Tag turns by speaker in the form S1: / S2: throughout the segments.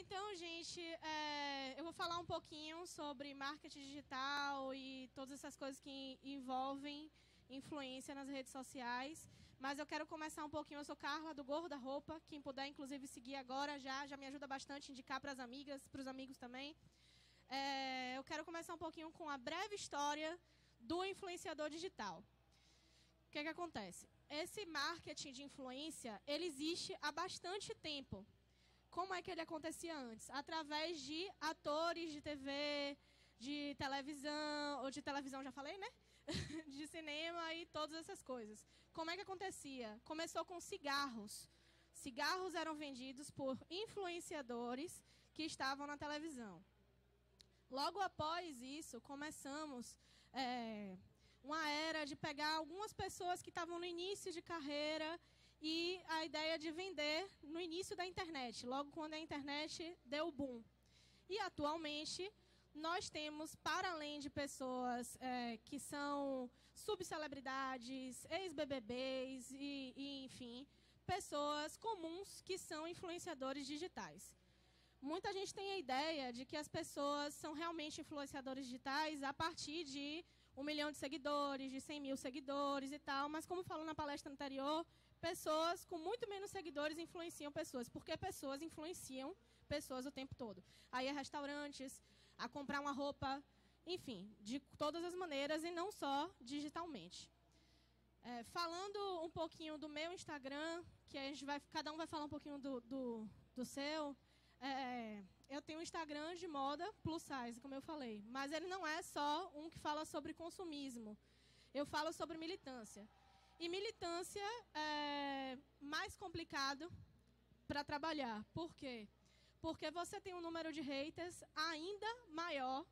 S1: Então, gente, é, eu vou falar um pouquinho sobre marketing digital e todas essas coisas que envolvem influência nas redes sociais. Mas eu quero começar um pouquinho. Eu sou Carla, do Gorro da Roupa. Quem puder, inclusive, seguir agora já, já me ajuda bastante, indicar para as amigas, para os amigos também. É, eu quero começar um pouquinho com a breve história do influenciador digital. O que, que acontece? Esse marketing de influência, ele existe há bastante tempo. Como é que ele acontecia antes? Através de atores de TV, de televisão, ou de televisão já falei, né? de cinema e todas essas coisas. Como é que acontecia? Começou com cigarros. Cigarros eram vendidos por influenciadores que estavam na televisão. Logo após isso, começamos é, uma era de pegar algumas pessoas que estavam no início de carreira e a ideia de vender no início da internet, logo quando a internet deu boom. E atualmente nós temos, para além de pessoas é, que são subcelebridades, ex-BBBs e, e, enfim, pessoas comuns que são influenciadores digitais. Muita gente tem a ideia de que as pessoas são realmente influenciadores digitais a partir de um milhão de seguidores, de 100 mil seguidores e tal, mas como falou na palestra anterior, pessoas com muito menos seguidores influenciam pessoas, porque pessoas influenciam pessoas o tempo todo. Aí é restaurantes, a comprar uma roupa, enfim, de todas as maneiras e não só digitalmente. É, falando um pouquinho do meu Instagram, que a gente vai, cada um vai falar um pouquinho do, do, do seu. É, eu tenho um Instagram de moda plus size, como eu falei, mas ele não é só um que fala sobre consumismo. Eu falo sobre militância. E militância é mais complicado para trabalhar. Por quê? Porque você tem um número de haters ainda maior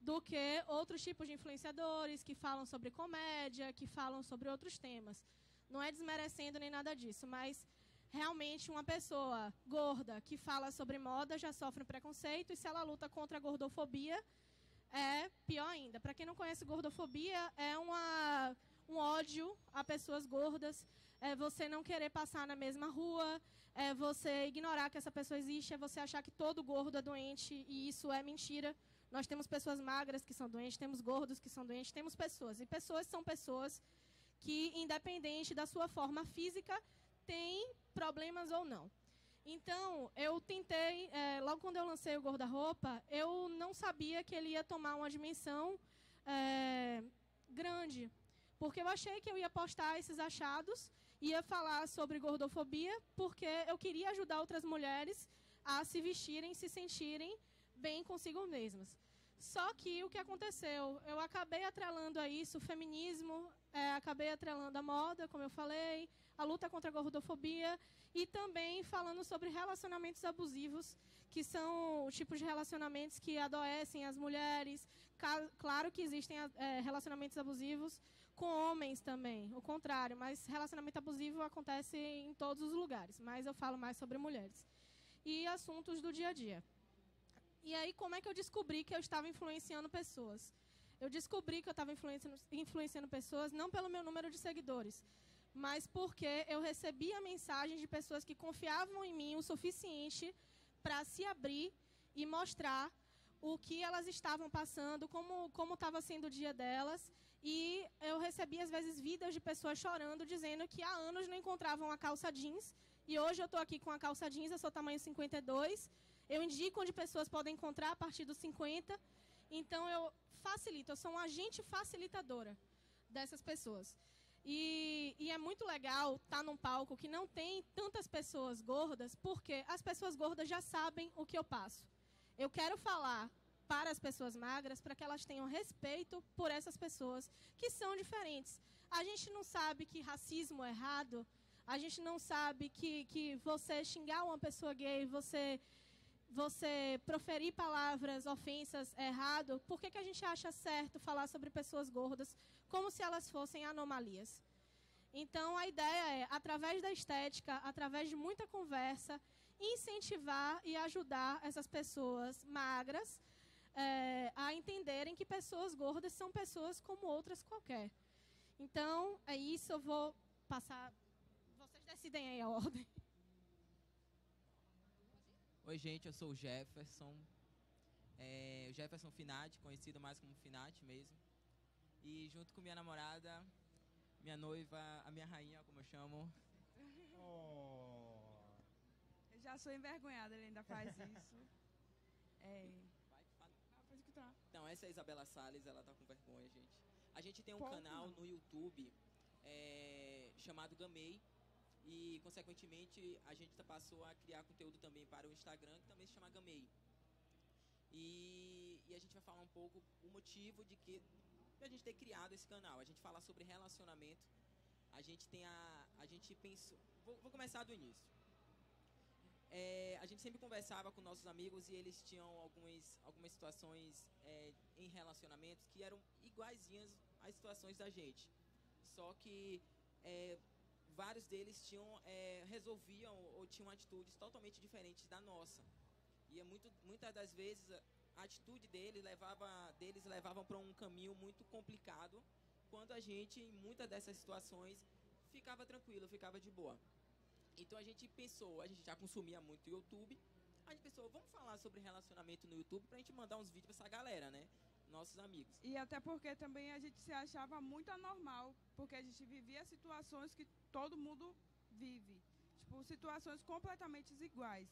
S1: do que outros tipos de influenciadores que falam sobre comédia, que falam sobre outros temas. Não é desmerecendo nem nada disso, mas realmente uma pessoa gorda que fala sobre moda já sofre um preconceito e se ela luta contra a gordofobia é pior ainda. Para quem não conhece gordofobia, é uma, um ódio a pessoas gordas, é você não querer passar na mesma rua, é você ignorar que essa pessoa existe, é você achar que todo gordo é doente e isso é mentira. Nós temos pessoas magras que são doentes, temos gordos que são doentes, temos pessoas. E pessoas são pessoas que, independente da sua forma física, têm problemas ou não. Então, eu tentei, é, logo quando eu lancei o guarda-roupa, eu não sabia que ele ia tomar uma dimensão é, grande. Porque eu achei que eu ia postar esses achados, ia falar sobre gordofobia, porque eu queria ajudar outras mulheres a se vestirem, se sentirem bem consigo mesmas. Só que o que aconteceu? Eu acabei atrelando a isso o feminismo, é, acabei atrelando a moda, como eu falei, a luta contra a gordofobia e também falando sobre relacionamentos abusivos, que são tipos de relacionamentos que adoecem as mulheres. Claro que existem é, relacionamentos abusivos com homens também, o contrário, mas relacionamento abusivo acontece em todos os lugares, mas eu falo mais sobre mulheres. E assuntos do dia a dia. E aí, como é que eu descobri que eu estava influenciando pessoas? Eu descobri que eu estava influenciando, influenciando pessoas não pelo meu número de seguidores, mas porque eu recebia mensagens de pessoas que confiavam em mim o suficiente para se abrir e mostrar o que elas estavam passando, como como estava sendo o dia delas, e eu recebia às vezes vidas de pessoas chorando dizendo que há anos não encontravam a calça jeans e hoje eu estou aqui com a calça jeans, eu sou tamanho 52 eu indico onde pessoas podem encontrar a partir dos 50. Então eu facilito, eu sou uma agente facilitadora dessas pessoas. E, e, é muito legal estar tá num palco que não tem tantas pessoas gordas, porque as pessoas gordas já sabem o que eu passo. Eu quero falar para as pessoas magras para que elas tenham respeito por essas pessoas que são diferentes. A gente não sabe que racismo é errado, a gente não sabe que, que você xingar uma pessoa gay, você você proferir palavras, ofensas errado, por que, que a gente acha certo falar sobre pessoas gordas como se elas fossem anomalias? Então, a ideia é, através da estética, através de muita conversa, incentivar e ajudar essas pessoas magras é, a entenderem que pessoas gordas são pessoas como outras qualquer. Então, é isso. Eu vou passar. Vocês decidem aí a ordem.
S2: Oi, gente, eu sou o Jefferson. É, o Jefferson Finati, conhecido mais como Finati mesmo. E junto com minha namorada, minha noiva, a minha rainha, como eu chamo.
S3: Oh.
S4: Eu já sou envergonhada, ele ainda faz isso. É.
S2: Vai, fala.
S4: Ah, pode
S2: Então, essa é a Isabela Salles, ela tá com vergonha, gente. A gente tem um
S4: Pouco
S2: canal
S4: não.
S2: no YouTube é, chamado Gamei. E, consequentemente, a gente tá- passou a criar conteúdo também para o Instagram, que também se chama Gamei. E, e a gente vai falar um pouco o motivo de que de a gente ter criado esse canal. A gente fala sobre relacionamento. A gente tem a. A gente pensou. Vou, vou começar do início. É, a gente sempre conversava com nossos amigos e eles tinham algumas, algumas situações é, em relacionamentos que eram iguaizinhas às situações da gente. Só que é, vários deles tinham é, resolviam ou tinham atitudes totalmente diferentes da nossa. E é muito, muitas das vezes a atitude deles levava deles levavam para um caminho muito complicado, quando a gente em muitas dessas situações ficava tranquilo, ficava de boa. Então a gente pensou, a gente já consumia muito YouTube, a gente pensou, vamos falar sobre relacionamento no YouTube pra gente mandar uns vídeos pra essa galera, né? Nossos amigos.
S4: E até porque também a gente se achava muito anormal, porque a gente vivia situações que todo mundo vive. Tipo, situações completamente iguais.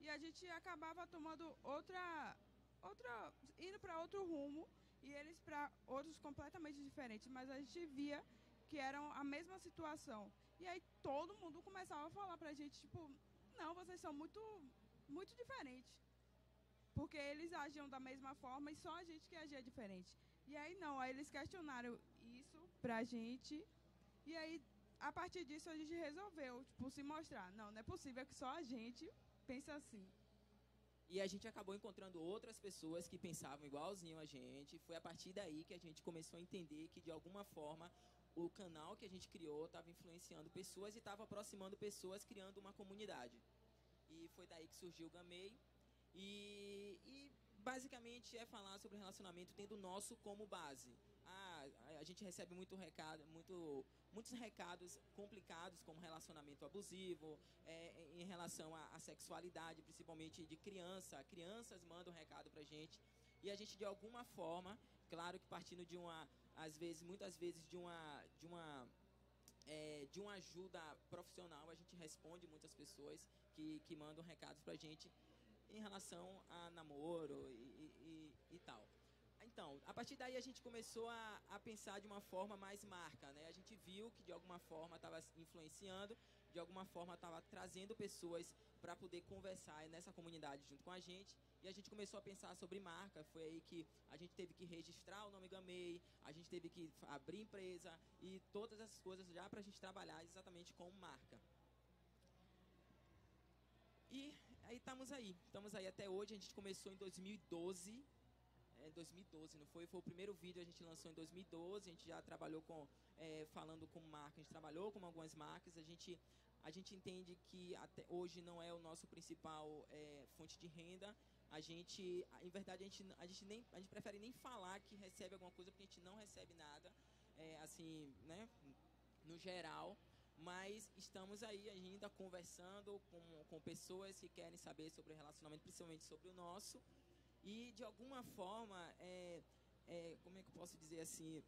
S4: E a gente acabava tomando outra. outra indo para outro rumo e eles para outros completamente diferentes. Mas a gente via que eram a mesma situação. E aí todo mundo começava a falar pra gente, tipo, não, vocês são muito, muito diferentes. Porque eles agiam da mesma forma e só a gente que agia diferente. E aí não, aí eles questionaram isso pra gente. E aí, a partir disso, a gente resolveu, tipo, se mostrar. Não, não é possível que só a gente pense assim.
S2: E a gente acabou encontrando outras pessoas que pensavam igualzinho a gente. Foi a partir daí que a gente começou a entender que, de alguma forma, o canal que a gente criou estava influenciando pessoas e estava aproximando pessoas, criando uma comunidade. E foi daí que surgiu o Gamei. E, e basicamente é falar sobre relacionamento tendo o nosso como base. Ah, a- gente recebe muito recado, muito, muitos recados complicados, como relacionamento abusivo, é, em relação à, à sexualidade, principalmente de criança. Crianças mandam recado pra gente. E a gente, de alguma forma, claro que partindo de uma, às vezes, muitas vezes de uma, de uma, é, de uma ajuda profissional, a gente responde muitas pessoas que, que mandam recados pra gente em relação a namoro e, e, e- tal. Então, a partir daí a gente começou a, a pensar de uma forma mais marca, né? A gente viu que de alguma forma estava influenciando, de alguma forma estava trazendo pessoas para poder conversar nessa comunidade junto com a gente. E a gente começou a pensar sobre marca. Foi aí que a gente teve que registrar o nome Gamei, a gente teve que abrir empresa e todas essas coisas já para a gente trabalhar exatamente com marca. E aí estamos aí, estamos aí até hoje. A gente começou em 2012. É, 2012, não foi? Foi o primeiro vídeo que a gente lançou em 2012. A gente já trabalhou com, é, falando com marca, a gente trabalhou com algumas marcas. A gente, a gente entende que até hoje não é o nosso principal é, fonte de renda. A gente, em verdade, a gente, a gente nem, a gente prefere nem falar que recebe alguma coisa porque a gente não recebe nada, é, assim, né? No geral, mas estamos aí ainda conversando com, com pessoas que querem saber sobre o relacionamento, principalmente sobre o nosso. E de alguma forma, é, é, como é que eu posso dizer assim?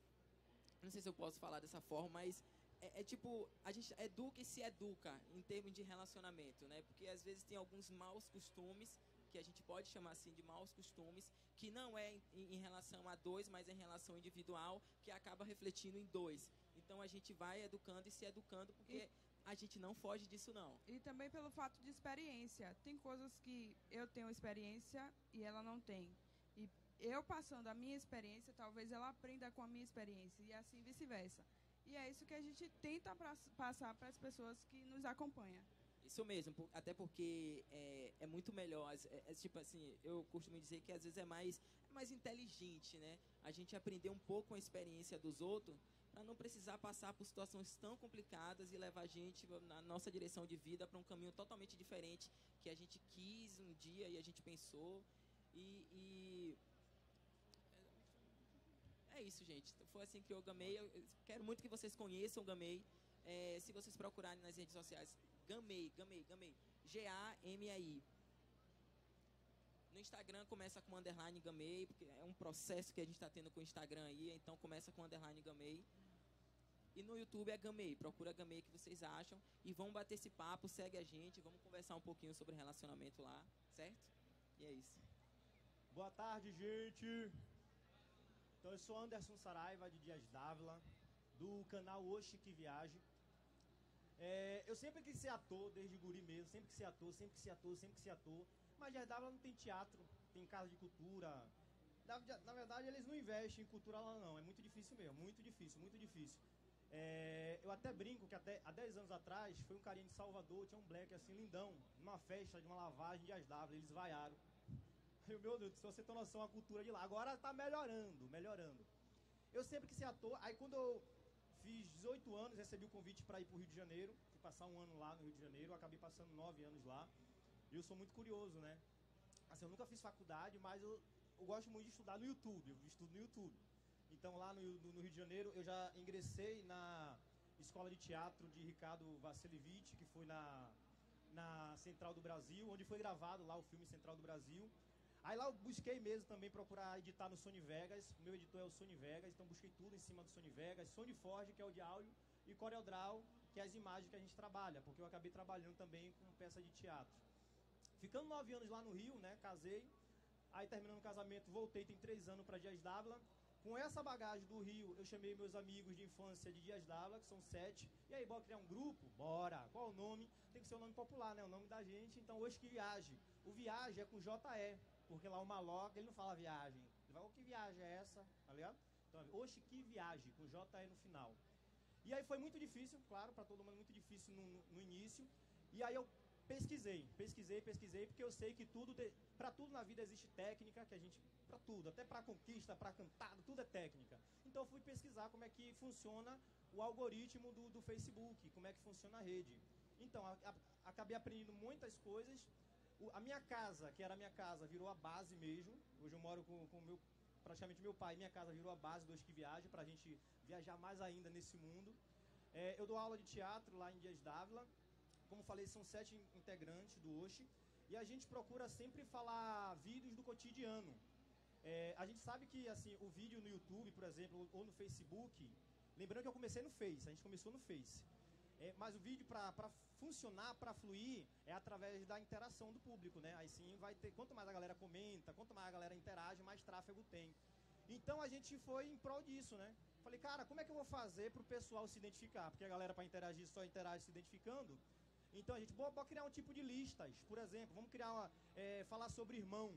S2: Não sei se eu posso falar dessa forma, mas é, é tipo, a gente educa e se educa em termos de relacionamento, né? Porque às vezes tem alguns maus costumes, que a gente pode chamar assim de maus costumes, que não é em, em relação a dois, mas em relação individual, que acaba refletindo em dois. Então a gente vai educando e se educando, porque a gente não foge disso não.
S4: E também pelo fato de experiência. Tem coisas que eu tenho experiência e ela não tem. E eu passando a minha experiência, talvez ela aprenda com a minha experiência e assim vice-versa. E é isso que a gente tenta pra- passar para as pessoas que nos acompanham.
S2: Isso mesmo, até porque é, é muito melhor. É, é tipo assim, eu costumo dizer que às vezes é mais, é mais inteligente, né? A gente aprender um pouco com a experiência dos outros para não precisar passar por situações tão complicadas e levar a gente na nossa direção de vida para um caminho totalmente diferente que a gente quis um dia e a gente pensou. E, e- é isso, gente. Foi assim que eu gamei. Eu quero muito que vocês conheçam o Gamei. É, se vocês procurarem nas redes sociais, Gamei, Gamei, Gamei. G-A-M-A-I. Instagram começa com underline gamei, porque é um processo que a gente está tendo com o Instagram aí, então começa com underline gamei. E no YouTube é Gamei, procura Gamei que vocês acham e vamos bater esse papo, segue a gente, vamos conversar um pouquinho sobre relacionamento lá, certo? E é isso.
S3: Boa tarde, gente. Então eu sou Anderson Saraiva de Dias Dávila, do canal Oxe que Viaje. É, eu sempre quis ser ator, desde guri mesmo, sempre quis ser ator, sempre quis ser ator, sempre quis ser ator. Mas Dias Dávila não tem teatro, tem casa de cultura. Na, na verdade, eles não investem em cultura lá não, é muito difícil mesmo, muito difícil, muito difícil. É, eu até brinco que até há 10 anos atrás foi um carinha de Salvador, tinha um black assim, lindão, numa festa de uma lavagem de Asdávila, eles vaiaram. Aí, meu Deus, se você tem noção a cultura de lá. Agora tá melhorando, melhorando. Eu sempre quis ser ator, aí quando eu fiz 18 anos, recebi o convite para ir para o Rio de Janeiro, fui passar um ano lá no Rio de Janeiro, acabei passando 9 anos lá. E eu sou muito curioso, né? Assim, eu nunca fiz faculdade, mas eu, eu gosto muito de estudar no YouTube, eu estudo no YouTube. Então, lá no, no, Rio de Janeiro, eu já ingressei na Escola de Teatro de Ricardo Vassilevich, que foi na, na Central do Brasil, onde foi gravado lá o filme Central do Brasil. Aí lá eu busquei mesmo também procurar editar no Sony Vegas. O meu editor é o Sony Vegas, então busquei tudo em cima do Sony Vegas. Sony Forge, que é o de áudio, e CorelDRAW, que é as imagens que a gente trabalha, porque eu acabei trabalhando também com peça de teatro. Ficando nove anos lá no Rio, né, casei. Aí terminando o casamento, voltei, tem três anos para Dias Dávila. Com essa bagagem do Rio, eu chamei meus amigos de infância de Dias Dávila, que são sete. E aí, bora criar um grupo? Bora! Qual o nome? Tem que ser um nome popular, né? O nome da gente. Então, hoje que viaje. O viagem é com JE, porque lá o maloca, ele não fala viagem. Ele o que viagem é essa? Tá ligado? Então, hoje que viagem, com JE no final. E aí foi muito difícil, claro, para todo mundo muito difícil no, no, no início. E aí eu pesquisei, pesquisei, pesquisei, porque eu sei que tudo, para tudo na vida existe técnica, que a gente, para tudo, até para conquista, para cantado, tudo é técnica. Então eu fui pesquisar como é que funciona o algoritmo do, do Facebook, como é que funciona a rede. Então, a, a, acabei aprendendo muitas coisas. A minha casa, que era a minha casa, virou a base mesmo. Hoje eu moro com, com meu, praticamente meu pai. Minha casa virou a base dos que viajam, para a gente viajar mais ainda nesse mundo. É, eu dou aula de teatro lá em Dias Dávila. Como falei, são sete integrantes do Oxi. E a gente procura sempre falar vídeos do cotidiano. É, a gente sabe que assim o vídeo no YouTube, por exemplo, ou no Facebook, lembrando que eu comecei no Face, a gente começou no Face. É, mas o vídeo para funcionar, para fluir, é através da interação do público, né? Aí sim vai ter, quanto mais a galera comenta, quanto mais a galera interage, mais tráfego tem. Então a gente foi em prol disso, né? Falei, cara, como é que eu vou fazer para o pessoal se identificar? Porque a galera para interagir só interage se identificando. Então a gente pode criar um tipo de listas, por exemplo, vamos criar uma, é, falar sobre irmão.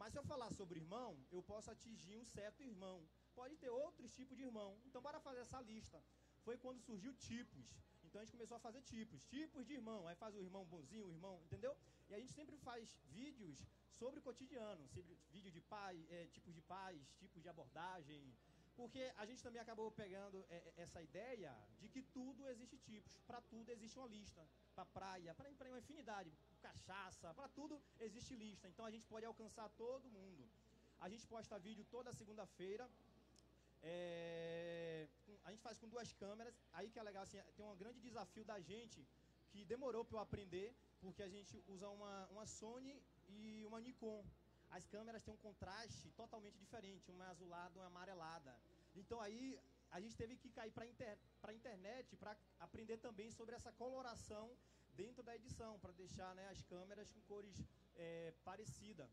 S3: Mas se eu falar sobre irmão, eu posso atingir um certo irmão. Pode ter outros tipos de irmão. Então bora fazer essa lista. Foi quando surgiu tipos. Então a gente começou a fazer tipos, tipos de irmão. Aí faz o irmão bonzinho, o irmão, entendeu? E a gente sempre faz vídeos sobre o cotidiano, sobre vídeo de pai, é, tipos de pais, tipos de abordagem, porque a gente também acabou pegando é, é essa ideia de que tudo existe tipos, para tudo existe uma lista para praia, para uma infinidade, cachaça, para tudo existe lista. Então a gente pode alcançar todo mundo. A gente posta vídeo toda segunda-feira. É, faz com duas câmeras. Aí que é legal, assim, tem um grande desafio da gente que demorou para eu aprender, porque a gente usa uma, uma Sony e uma Nikon. As câmeras têm um contraste totalmente diferente, uma é azulada, uma é amarelada. Então aí a gente teve que cair para inter, a internet para aprender também sobre essa coloração dentro da edição, para deixar né, as câmeras com cores é, parecidas.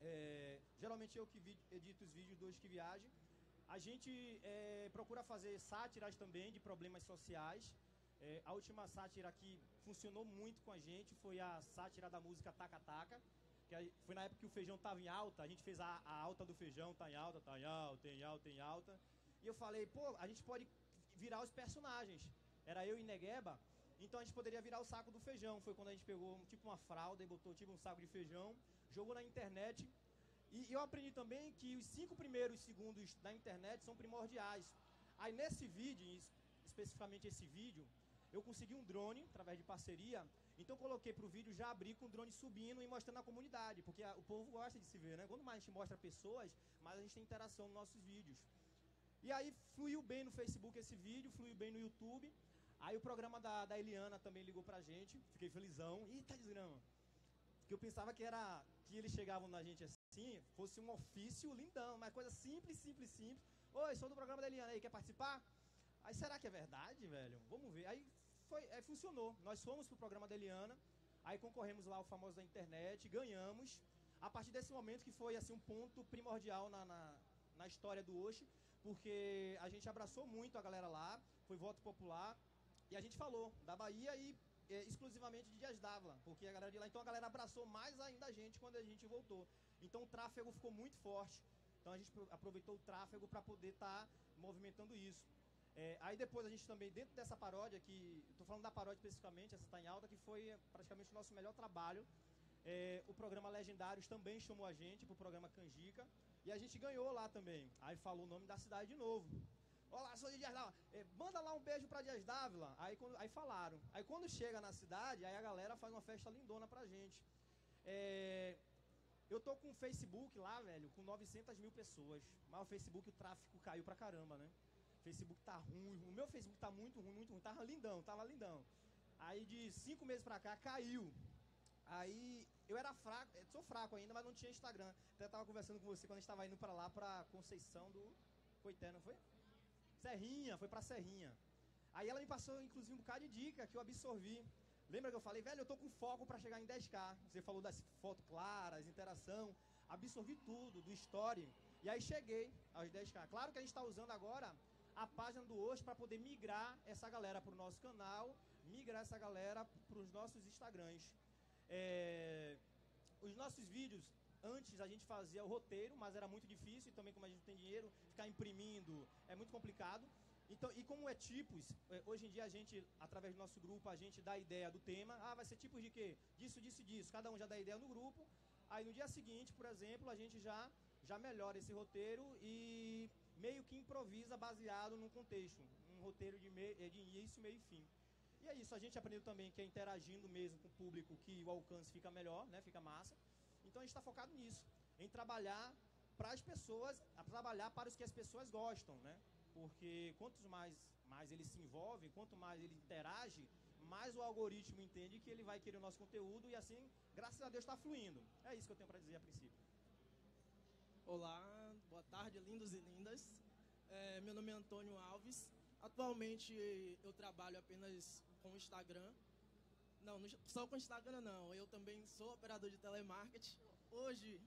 S3: É, geralmente eu que edito os vídeos dos que viajam. A gente é, procura fazer sátiras também de problemas sociais. É, a última sátira que funcionou muito com a gente foi a sátira da música Taca Taca. Que foi na época que o feijão estava em alta, a gente fez a, a alta do feijão, tá em alta, tá em alta, em alta, em alta. E eu falei, pô, a gente pode virar os personagens. Era eu e Negueba, então a gente poderia virar o saco do feijão. Foi quando a gente pegou tipo uma fralda e botou tipo um saco de feijão, jogou na internet. E eu aprendi também que os cinco primeiros segundos da internet são primordiais. Aí nesse vídeo, especificamente esse vídeo, eu consegui um drone através de parceria. Então coloquei para o vídeo já abrir com o drone subindo e mostrando na comunidade, porque a, o povo gosta de se ver, né? Quanto mais a gente mostra pessoas, mais a gente tem interação nos nossos vídeos. E aí fluiu bem no Facebook esse vídeo, fluiu bem no YouTube. Aí o programa da, da Eliana também ligou pra gente, fiquei felizão. Eita, desgrama. que eu pensava que era que eles chegavam na gente assim, fosse um ofício lindão, uma coisa simples, simples, simples. Oi, sou do programa da Eliana aí, quer participar? Aí será que é verdade, velho? Vamos ver. Aí foi, aí funcionou. Nós fomos pro programa da Eliana, aí concorremos lá o famoso da internet, ganhamos. A partir desse momento que foi assim um ponto primordial na, na, na história do Oxe, porque a gente abraçou muito a galera lá, foi voto popular, e a gente falou da Bahia e é, exclusivamente de Dias d'Ávila, porque a galera de lá, então a galera abraçou mais ainda a gente quando a gente voltou. Então o tráfego ficou muito forte. Então a gente aproveitou o tráfego para poder estar tá movimentando isso. É, aí depois a gente também, dentro dessa paródia, que estou falando da paródia especificamente, essa está em alta, que foi praticamente o nosso melhor trabalho. É, o programa Legendários também chamou a gente para o programa Canjica. E a gente ganhou lá também. Aí falou o nome da cidade de novo. Olá, sou de Dias Dávila. É, manda lá um beijo para Dias Dávila. Aí, quando, aí falaram. Aí quando chega na cidade, aí a galera faz uma festa lindona pra gente. É, eu tô com o Facebook lá, velho, com 900 mil pessoas. Mas o Facebook, o tráfego caiu pra caramba, né? O Facebook tá ruim. O meu Facebook tá muito ruim, muito ruim. Tava lindão, tava lindão. Aí de cinco meses pra cá, caiu. Aí eu era fraco, sou fraco ainda, mas não tinha Instagram. Até tava conversando com você quando a gente tava indo pra lá, pra Conceição do Coité, não foi? Serrinha, foi pra Serrinha. Aí ela me passou, inclusive, um bocado de dica que eu absorvi. Lembra que eu falei, velho, eu tô com foco para chegar em 10k. Você falou das fotos claras, interação. Absorvi tudo, do story. E aí cheguei aos 10k. Claro que a gente está usando agora a página do hoje para poder migrar essa galera para o nosso canal, migrar essa galera para os nossos Instagrams. É... Os nossos vídeos, antes a gente fazia o roteiro, mas era muito difícil, e também como a gente não tem dinheiro, ficar imprimindo é muito complicado. Então, e como é tipos, é, hoje em dia a gente, através do nosso grupo, a gente dá a ideia do tema. Ah, vai ser tipos de quê? Disso, disso e disso. Cada um já dá a ideia no grupo. Aí no dia seguinte, por exemplo, a gente já, já melhora esse roteiro e meio que improvisa baseado num contexto. Um roteiro de, me, de início, meio e fim. E é isso, a gente aprendeu também que é interagindo mesmo com o público que o alcance fica melhor, né? Fica massa. Então a gente está focado nisso, em trabalhar para as pessoas, trabalhar para os que as pessoas gostam, né? Porque quanto mais, mais ele se envolve, quanto mais ele interage, mais o algoritmo entende que ele vai querer o nosso conteúdo e assim, graças a Deus, está fluindo. É isso que eu tenho para dizer a princípio.
S5: Olá, boa tarde, lindos e lindas. É, meu nome é Antônio Alves. Atualmente eu trabalho apenas com o Instagram. Não, só com o Instagram não. Eu também sou operador de telemarketing. Hoje,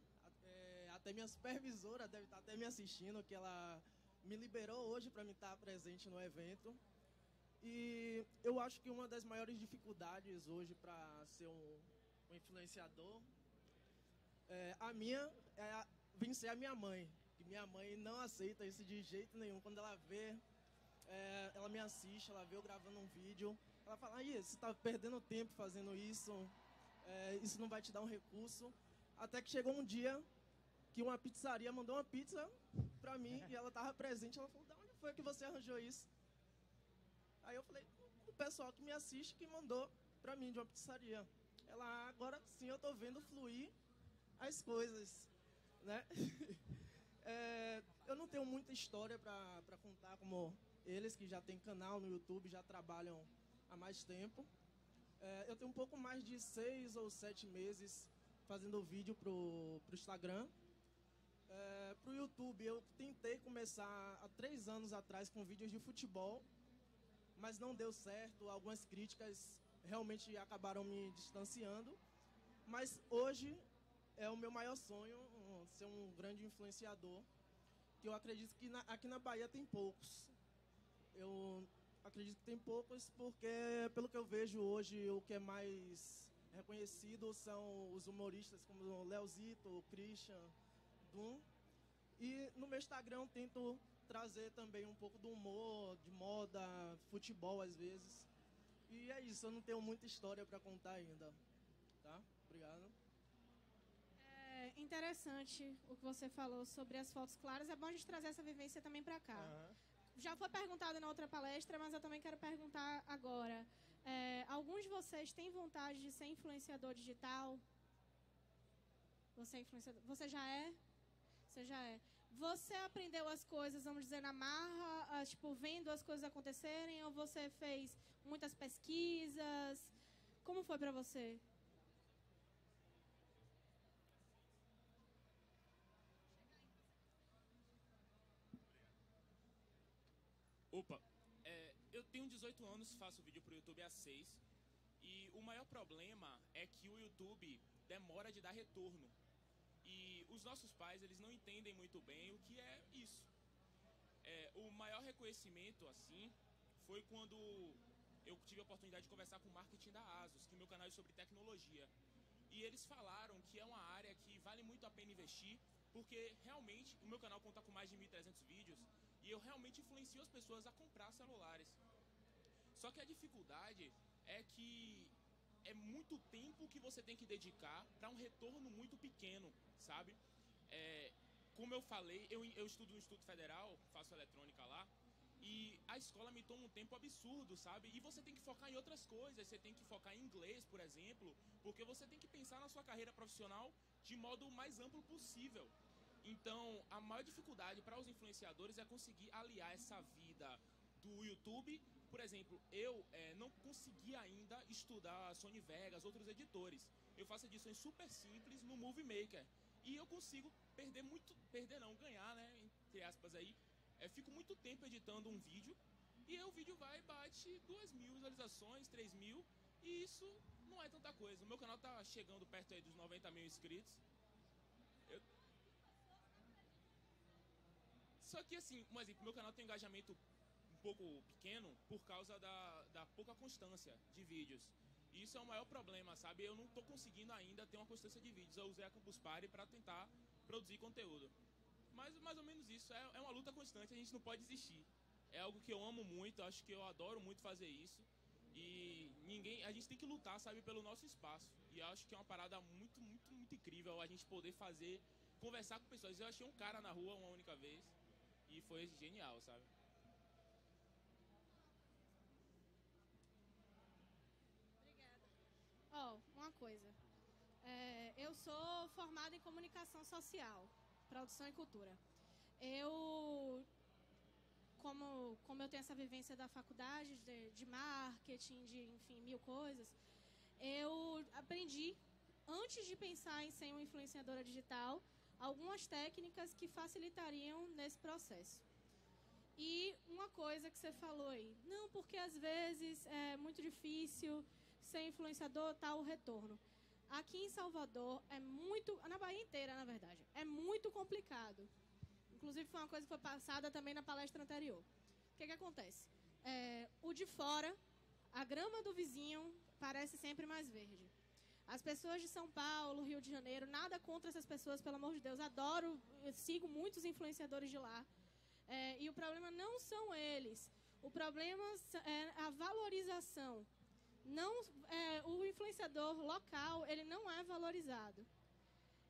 S5: é, até minha supervisora deve estar até me assistindo, que ela me liberou hoje para me estar presente no evento. E eu acho que uma das maiores dificuldades hoje para ser um, um influenciador, é, a minha é a, vencer a minha mãe. Que minha mãe não aceita isso de jeito nenhum. Quando ela vê, é, ela me assiste, ela vê eu gravando um vídeo, ela fala, aí, você está perdendo tempo fazendo isso, é, isso não vai te dar um recurso. Até que chegou um dia que uma pizzaria mandou uma pizza pra mim e ela tava presente. Ela falou: Da onde foi que você arranjou isso? Aí eu falei: O pessoal que me assiste que mandou pra mim de uma pizzaria. Ela, agora sim eu tô vendo fluir as coisas, né? é, eu não tenho muita história para contar como eles que já têm canal no YouTube, já trabalham há mais tempo. É, eu tenho um pouco mais de seis ou sete meses fazendo vídeo pro, pro Instagram. É, pro YouTube, eu tentei começar há três anos atrás com vídeos de futebol, mas não deu certo. Algumas críticas realmente acabaram me distanciando. Mas hoje é o meu maior sonho ser um grande influenciador, que eu acredito que na, aqui na Bahia tem poucos. Eu acredito que tem poucos porque, pelo que eu vejo hoje, o que é mais reconhecido são os humoristas como o Leozito, o Christian, E no meu Instagram eu tento trazer também um pouco do humor, de moda, futebol às vezes. E é isso, eu não tenho muita história para contar ainda. Tá? Obrigado.
S1: É interessante o que você falou sobre as fotos claras. É bom a gente trazer essa vivência também para cá. Uhum. Já foi perguntado na outra palestra, mas eu também quero perguntar agora. É, alguns de vocês têm vontade de ser influenciador digital? Você é influenciador? Você já é? você já é. Você aprendeu as coisas, vamos dizer, na marra, ah, tipo, vendo as coisas acontecerem, ou você fez muitas pesquisas? Como foi para você?
S6: Opa, é, eu tenho 18 anos, faço vídeo pro YouTube há 6. E o maior problema é que o YouTube demora de dar retorno. E os nossos pais, eles não entendem muito bem o que é isso. É, o maior reconhecimento, assim, foi quando eu tive a oportunidade de conversar com o marketing da ASUS, que meu canal é sobre tecnologia. E eles falaram que é uma área que vale muito a pena investir, porque realmente o meu canal conta com mais de 1.300 vídeos e eu realmente influencio as pessoas a comprar celulares. Só que a dificuldade é que é muito tempo que você tem que dedicar para um retorno muito pequeno, sabe? É, como eu falei, eu, eu estudo no Instituto Federal, faço eletrônica lá, e a escola me toma um tempo absurdo, sabe? E você tem que focar em outras coisas. Você tem que focar em inglês, por exemplo, porque você tem que pensar na sua carreira profissional de modo mais amplo possível. Então, a maior dificuldade para os influenciadores é conseguir aliar essa vida do YouTube. Por exemplo, eu é, não consegui ainda estudar Sony Vegas, outros editores. Eu faço edições super simples no Movie Maker. E eu consigo perder muito, perder não, ganhar, né, entre aspas aí, é, fico muito tempo editando um vídeo e aí o vídeo vai e bate duas mil visualizações, três mil, e isso não é tanta coisa. O meu canal tá chegando perto aí dos 90 mil inscritos. Eu... Só que assim, um exemplo, meu canal tem um engajamento um pouco pequeno por causa da, da pouca constância de vídeos. Isso é o maior problema, sabe? Eu não estou conseguindo ainda ter uma constância de vídeos. Eu usei a Campus Party para tentar produzir conteúdo. Mas mais ou menos isso. É, é uma luta constante, a gente não pode desistir. É algo que eu amo muito, acho que eu adoro muito fazer isso. E ninguém. A gente tem que lutar, sabe, pelo nosso espaço. E acho que é uma parada muito, muito, muito incrível a gente poder fazer, conversar com pessoas. Eu achei um cara na rua uma única vez. E foi genial, sabe?
S1: Obrigada. Ó, oh, uma coisa. É, eu sou formada em comunicação social produção e cultura. Eu, como, como eu tenho essa vivência da faculdade, de, de marketing, de, enfim, mil coisas, eu aprendi, antes de pensar em ser uma influenciadora digital, algumas técnicas que facilitariam nesse processo. E uma coisa que você falou aí, não, porque às vezes é muito difícil ser influenciador, tal, o retorno. Aqui em Salvador é muito, na Bahia inteira, na verdade, é muito complicado. Inclusive foi uma coisa que foi passada também na palestra anterior. O que, que acontece? É, o de fora, a grama do vizinho parece sempre mais verde. As pessoas de São Paulo, Rio de Janeiro, nada contra essas pessoas, pelo amor de Deus. Adoro, sigo muitos influenciadores de lá. É, e o problema não são eles. O problema é a valorização não é, o influenciador local ele não é valorizado.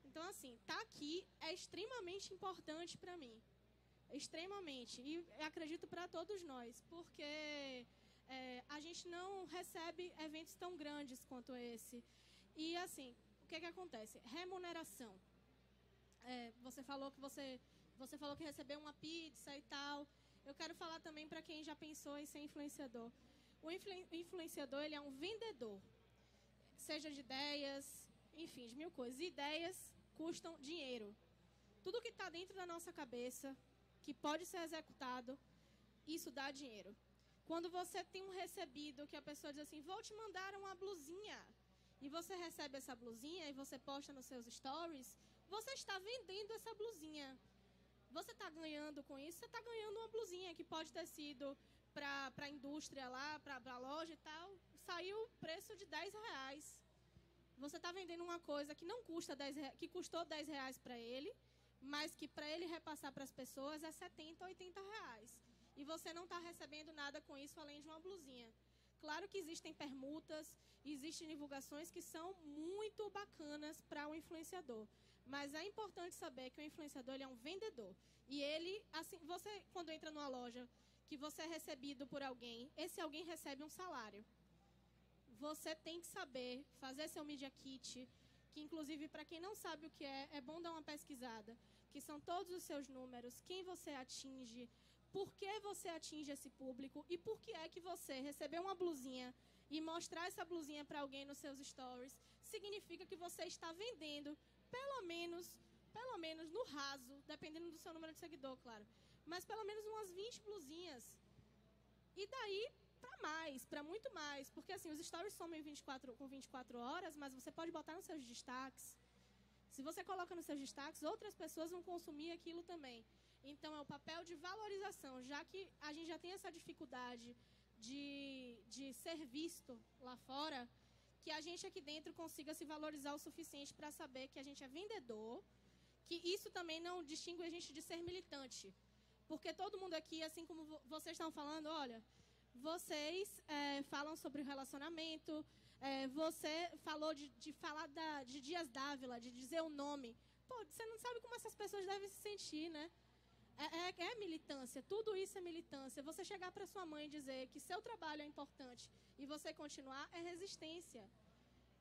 S1: Então assim, tá aqui é extremamente importante para mim, extremamente e acredito para todos nós, porque é, a gente não recebe eventos tão grandes quanto esse. E assim, o que que acontece? Remuneração. É, você falou que você você falou que recebeu uma pizza e tal. Eu quero falar também para quem já pensou em ser influenciador. O influenciador ele é um vendedor, seja de ideias, enfim, de mil coisas. Ideias custam dinheiro. Tudo que está dentro da nossa cabeça, que pode ser executado, isso dá dinheiro. Quando você tem um recebido que a pessoa diz assim, vou te mandar uma blusinha, e você recebe essa blusinha e você posta nos seus stories, você está vendendo essa blusinha. Você está ganhando com isso, você está ganhando uma blusinha que pode ter sido para a indústria lá, para a loja e tal, saiu o preço de 10 reais. Você está vendendo uma coisa que não custa 10 reais, que custou 10 reais para ele, mas que para ele repassar para as pessoas é 70, 80 reais. E você não está recebendo nada com isso além de uma blusinha. Claro que existem permutas, existem divulgações que são muito bacanas para o um influenciador. Mas é importante saber que o influenciador ele é um vendedor. E ele, assim, você quando entra numa loja que você é recebido por alguém, esse alguém recebe um salário. Você tem que saber fazer seu Media Kit, que inclusive para quem não sabe o que é, é bom dar uma pesquisada, que são todos os seus números, quem você atinge, por que você atinge esse público e por que é que você recebeu uma blusinha e mostrar essa blusinha para alguém nos seus stories, significa que você está vendendo pelo menos, pelo menos no raso, dependendo do seu número de seguidor, claro mas pelo menos umas 20 blusinhas E daí para mais, para muito mais, porque assim, os stories somem 24 com 24 horas, mas você pode botar nos seus destaques. Se você coloca nos seus destaques, outras pessoas vão consumir aquilo também. Então é o papel de valorização, já que a gente já tem essa dificuldade de, de ser visto lá fora, que a gente aqui dentro consiga se valorizar o suficiente para saber que a gente é vendedor, que isso também não distingue a gente de ser militante. Porque todo mundo aqui, assim como vocês estão falando, olha, vocês é, falam sobre o relacionamento, é, você falou de, de falar da, de Dias Dávila, de dizer o nome. Pô, você não sabe como essas pessoas devem se sentir, né? É, é, é, militância, tudo isso é militância. Você chegar para sua mãe e dizer que seu trabalho é importante e você continuar é resistência.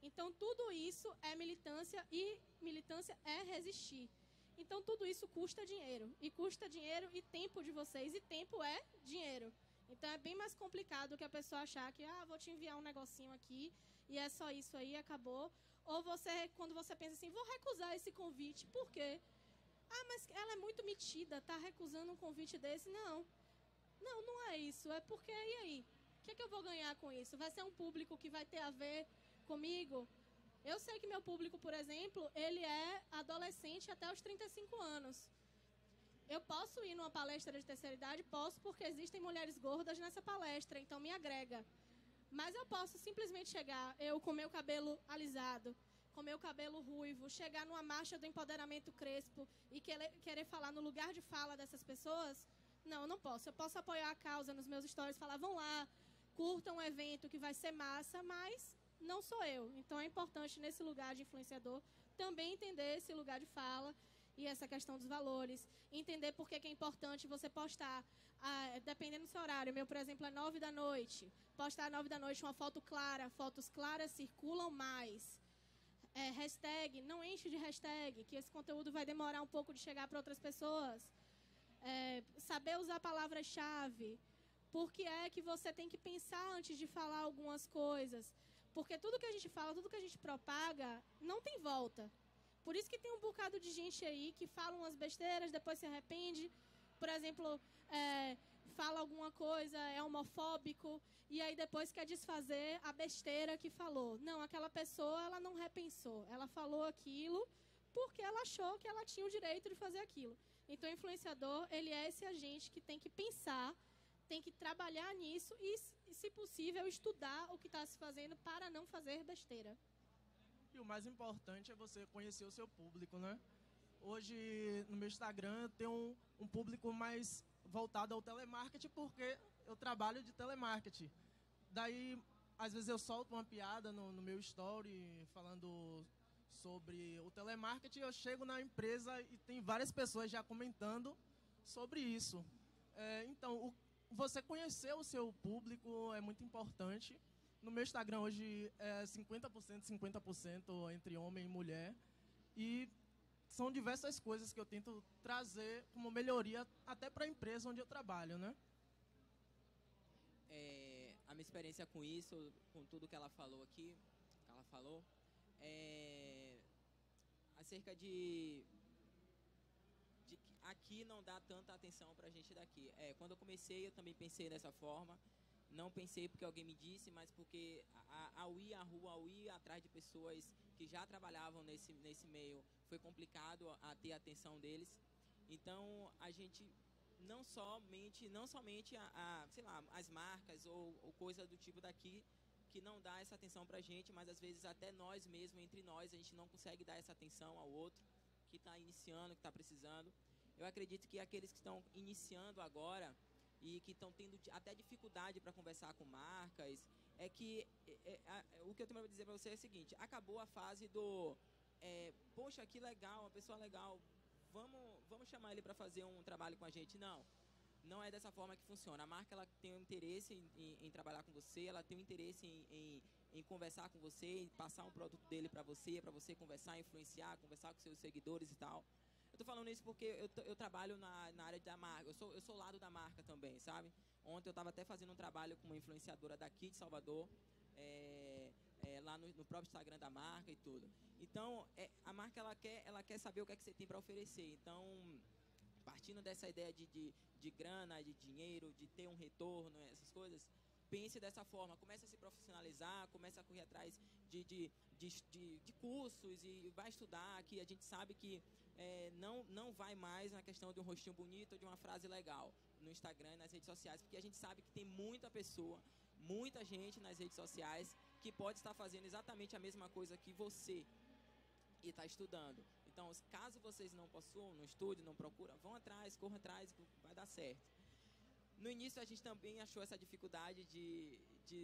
S1: Então, tudo isso é militância e militância é resistir. Então, tudo isso custa dinheiro. E custa dinheiro e tempo de vocês. E tempo é dinheiro. Então, é bem mais complicado que a pessoa achar que, ah, vou te enviar um negocinho aqui e é só isso aí, acabou. Ou você, quando você pensa assim, vou recusar esse convite. Por quê? Ah, mas ela é muito metida, tá recusando um convite desse. Não. Não, não é isso. É porque, e aí? O que, é que eu vou ganhar com isso? Vai ser um público que vai ter a ver comigo? Eu sei que meu público, por exemplo, ele é adolescente até os 35 anos. Eu posso ir numa palestra de terceira idade? Posso, porque existem mulheres gordas nessa palestra, então me agrega. Mas eu posso simplesmente chegar, eu com meu cabelo alisado, com meu cabelo ruivo, chegar numa marcha do empoderamento crespo e querer, falar no lugar de fala dessas pessoas? Não, eu não posso. Eu posso apoiar a causa nos meus stories, falar, vão lá, curtam um evento que vai ser massa, mas não sou eu. Então é importante nesse lugar de influenciador também entender esse lugar de fala e essa questão dos valores, entender por que, é importante você postar, ah, dependendo do seu horário. Meu, por exemplo, é nove da noite. Postar nove da noite uma foto clara, fotos claras circulam mais é, hashtag, não enche de hashtag, que esse conteúdo vai demorar um pouco de chegar para outras pessoas. É, saber usar palavras-chave. Por que é que você tem que pensar antes de falar algumas coisas? Porque tudo que a gente fala, tudo que a gente propaga, não tem volta. Por isso que tem um bocado de gente aí que fala umas besteiras, depois se arrepende. Por exemplo, é, fala alguma coisa, é homofóbico, e aí depois quer desfazer a besteira que falou. Não, aquela pessoa, ela não repensou. Ela falou aquilo porque ela achou que ela tinha o direito de fazer aquilo. Então, o influenciador, ele é esse agente que tem que pensar, tem que trabalhar nisso e, se possível, estudar o que está se fazendo para não fazer besteira.
S5: E o mais importante é você conhecer o seu público, né? Hoje, no meu Instagram, tenho um, um público mais voltado ao telemarketing porque eu trabalho de telemarketing. Daí, às vezes eu solto uma piada no, no meu story falando sobre o telemarketing, eu chego na empresa e tem várias pessoas já comentando sobre isso. É, então, o, você conhecer o seu público é muito importante. No meu Instagram hoje é 50%, 50% entre homem e mulher. E são diversas coisas que eu tento trazer como melhoria até para a empresa onde eu trabalho, né?
S2: É, a minha experiência com isso, com tudo que ela falou aqui, que ela falou, é acerca de, de aqui não dá tanta atenção para a gente daqui. É, quando eu comecei, eu também pensei dessa forma. Não pensei porque alguém me disse, mas porque ao ir à rua, ao ir atrás de pessoas que já trabalhavam nesse, nesse meio, foi complicado a ter a atenção deles. Então, a gente não somente, não somente a, a sei lá, as marcas ou, ou, coisa do tipo daqui que não dá essa atenção pra gente, mas às vezes até nós mesmos, entre nós, a gente não consegue dar essa atenção ao outro que está iniciando, que está precisando. Eu acredito que aqueles que estão iniciando agora e que estão tendo até dificuldade para conversar com marcas, é que é, é, é, o que eu tenho para dizer para você é o seguinte: acabou a fase do é, poxa, que legal, uma pessoa legal, vamos, vamos chamar ele para fazer um trabalho com a gente. Não, não é dessa forma que funciona. A marca ela tem um interesse em, em, em trabalhar com você, ela tem um interesse em, em, em conversar com você, em passar um produto dele para você, para você conversar, influenciar, conversar com seus seguidores e tal. Eu tô falando isso porque eu, eu trabalho na, na área da marca, eu sou, eu sou lado da marca também, sabe? Ontem eu estava até fazendo um trabalho com uma influenciadora daqui de Salvador, é, é, lá no, no, próprio Instagram da marca e tudo. Então, é, a marca ela quer, ela quer saber o que é que você tem para oferecer. Então, partindo dessa ideia de, de, de grana, de dinheiro, de ter um retorno, essas coisas, pense dessa forma, comece a se profissionalizar, comece a correr atrás de, de, de, de, de cursos e vai estudar, que a gente sabe que é, não, não vai mais na questão de um rostinho bonito ou de uma frase legal no Instagram e nas redes sociais, porque a gente sabe que tem muita pessoa, muita gente nas redes sociais que pode estar fazendo exatamente a mesma coisa que você e está estudando. Então, caso vocês não possuam, não estudem, não procuram, vão atrás, corram atrás, vai dar certo. No início a gente também achou essa dificuldade de, de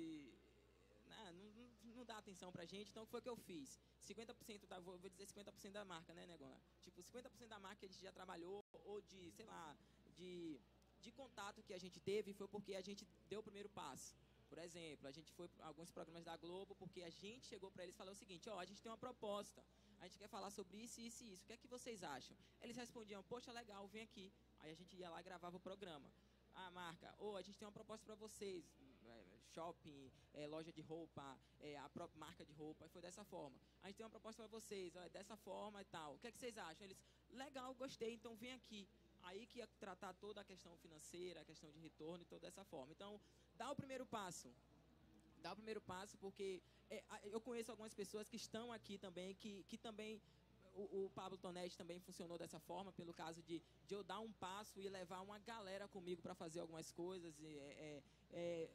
S2: né, não, não, dá atenção pra gente, então o que foi que eu fiz? 50% da, vou, dizer 50% da marca, né, Negona? Tipo, 50% da marca que a gente já trabalhou, ou de, sei lá, de, de contato que a gente teve, foi porque a gente deu o primeiro passo. Por exemplo, a gente foi para alguns programas da Globo porque a gente chegou para eles e falou o seguinte: ó, oh, a gente tem uma proposta, a gente quer falar sobre isso, isso e isso. O que é que vocês acham? Eles respondiam: poxa, legal, vem aqui. Aí a gente ia lá e gravava o programa. A marca, ou oh, a gente tem uma proposta para vocês, shopping, é, loja de roupa, é, a própria marca de roupa, e foi dessa forma. A gente tem uma proposta para vocês, ó, dessa forma e tal. O que é que vocês acham? Eles, legal, gostei, então vem aqui. Aí que ia tratar toda a questão financeira, a questão de retorno e toda dessa forma. Então, dá o primeiro passo. Dá o primeiro passo, porque é, eu conheço algumas pessoas que estão aqui também, que, que também o, o, Pablo Tonetti também funcionou dessa forma, pelo caso de, de eu dar um passo e levar uma galera comigo para fazer algumas coisas. E, é, é, é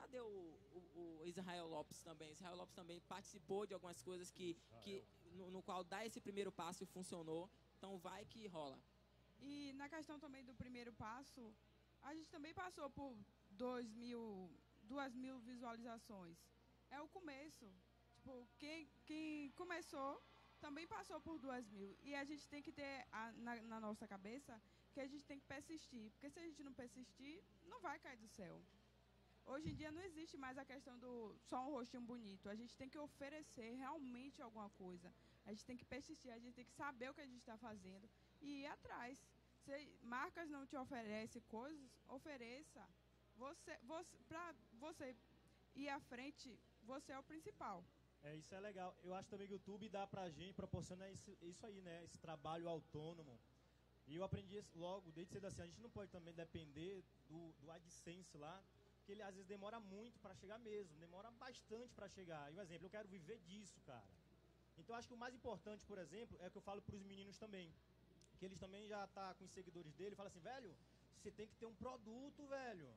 S2: cadê o, o, o, Israel Lopes também? Israel Lopes também participou de algumas coisas que, que no, no, qual dar esse primeiro passo e funcionou. Então vai que rola.
S4: E na questão também do primeiro passo, a gente também passou por dois mil, duas mil visualizações. É o começo. Tipo, quem, quem começou também passou por duas mil. E a gente tem que ter a, na, na nossa cabeça que a gente tem que persistir. Porque se a gente não persistir, não vai cair do céu. Hoje em dia não existe mais a questão do só um rostinho bonito. A gente tem que oferecer realmente alguma coisa. A gente tem que persistir, a gente tem que saber o que a gente está fazendo e ir atrás. Se marcas não te oferecem coisas, ofereça. Você, você, para você ir à frente, você é o principal.
S3: É, isso é legal. Eu acho também que o YouTube dá pra gente, proporciona isso, isso aí, né? Esse trabalho autônomo. E eu aprendi logo, desde cedo assim, a gente não pode também depender do, do AdSense lá, que ele às vezes demora muito para chegar mesmo, demora bastante para chegar. E um exemplo, eu quero viver disso, cara. Então acho que o mais importante, por exemplo, é o que eu falo para os meninos também, que eles também já tá com os seguidores dele, fala assim, velho, você tem que ter um produto, velho.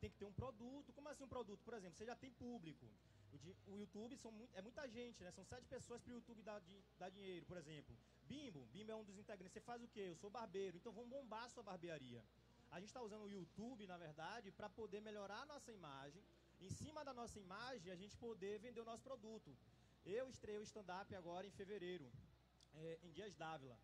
S3: Tem que ter um produto. Como assim um produto? Por exemplo, você já tem público. O, o YouTube são, é muita gente, né? São sete pessoas para o YouTube dar, dar dinheiro, por exemplo. Bimbo, Bimbo é um dos integrantes. Você faz o quê? Eu sou barbeiro, então vamos bombar a sua barbearia. A gente está usando o YouTube, na verdade, para poder melhorar a nossa imagem. Em cima da nossa imagem, a gente poder vender o nosso produto. Eu estreiei o stand-up agora em fevereiro, é, em Dias Dávila.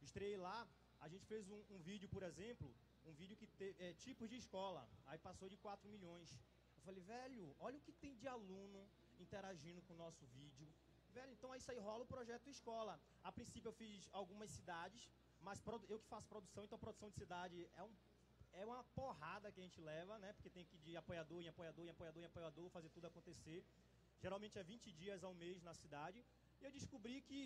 S3: Estreiei lá, a gente fez um, um vídeo, por exemplo, um vídeo que te, é tipos de escola. Aí passou de 4 milhões. Eu falei, velho, olha o que tem de aluno interagindo com o nosso vídeo. Velho, então isso aí rola o projeto escola. A princípio eu fiz algumas cidades, mas eu que faço produção, então produção de cidade é, um, é uma porrada que a gente leva, né? Porque tem que ir de apoiador em apoiador, em apoiador, em apoiador, fazer tudo acontecer. Geralmente é 20 dias ao mês na cidade. E eu descobri que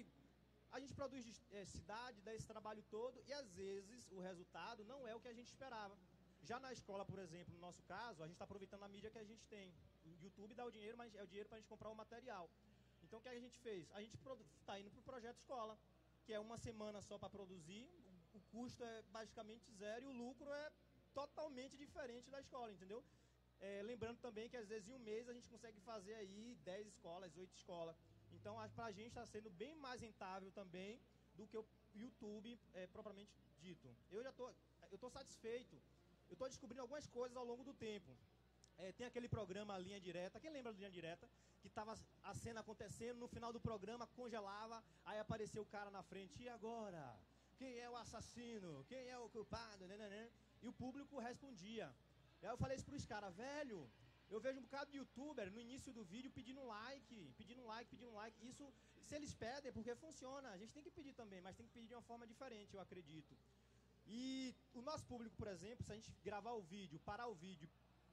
S3: a gente produz é, cidade, dá esse trabalho todo, e às vezes o resultado não é o que a gente esperava. Já na escola, por exemplo, no nosso caso, a gente está aproveitando a mídia que a gente tem. O YouTube dá o dinheiro, mas é o dinheiro para a gente comprar o material. Então o que a gente fez? A gente está indo para o projeto escola, que é uma semana só para produzir, o custo é basicamente zero e o lucro é totalmente diferente da escola, entendeu? É, lembrando também que às vezes em um mês a gente consegue fazer aí 10 escolas, 8 escolas. Então para a gente está sendo bem mais rentável também do que o YouTube é, propriamente dito. Eu já estou eu tô satisfeito eu estou descobrindo algumas coisas ao longo do tempo. É, tem aquele programa Linha Direta, quem lembra do Linha Direta? Que estava a cena acontecendo, no final do programa congelava, aí apareceu o cara na frente, e agora? Quem é o assassino? Quem é o culpado? E o público respondia. Aí eu falei isso para os caras, velho, eu vejo um bocado de youtuber no início do vídeo pedindo like, pedindo like, pedindo like. Isso, se eles pedem, é porque funciona. A gente tem que pedir também, mas tem que pedir de uma forma diferente, eu acredito. E o nosso público, por exemplo, se a gente gravar o vídeo, parar o vídeo,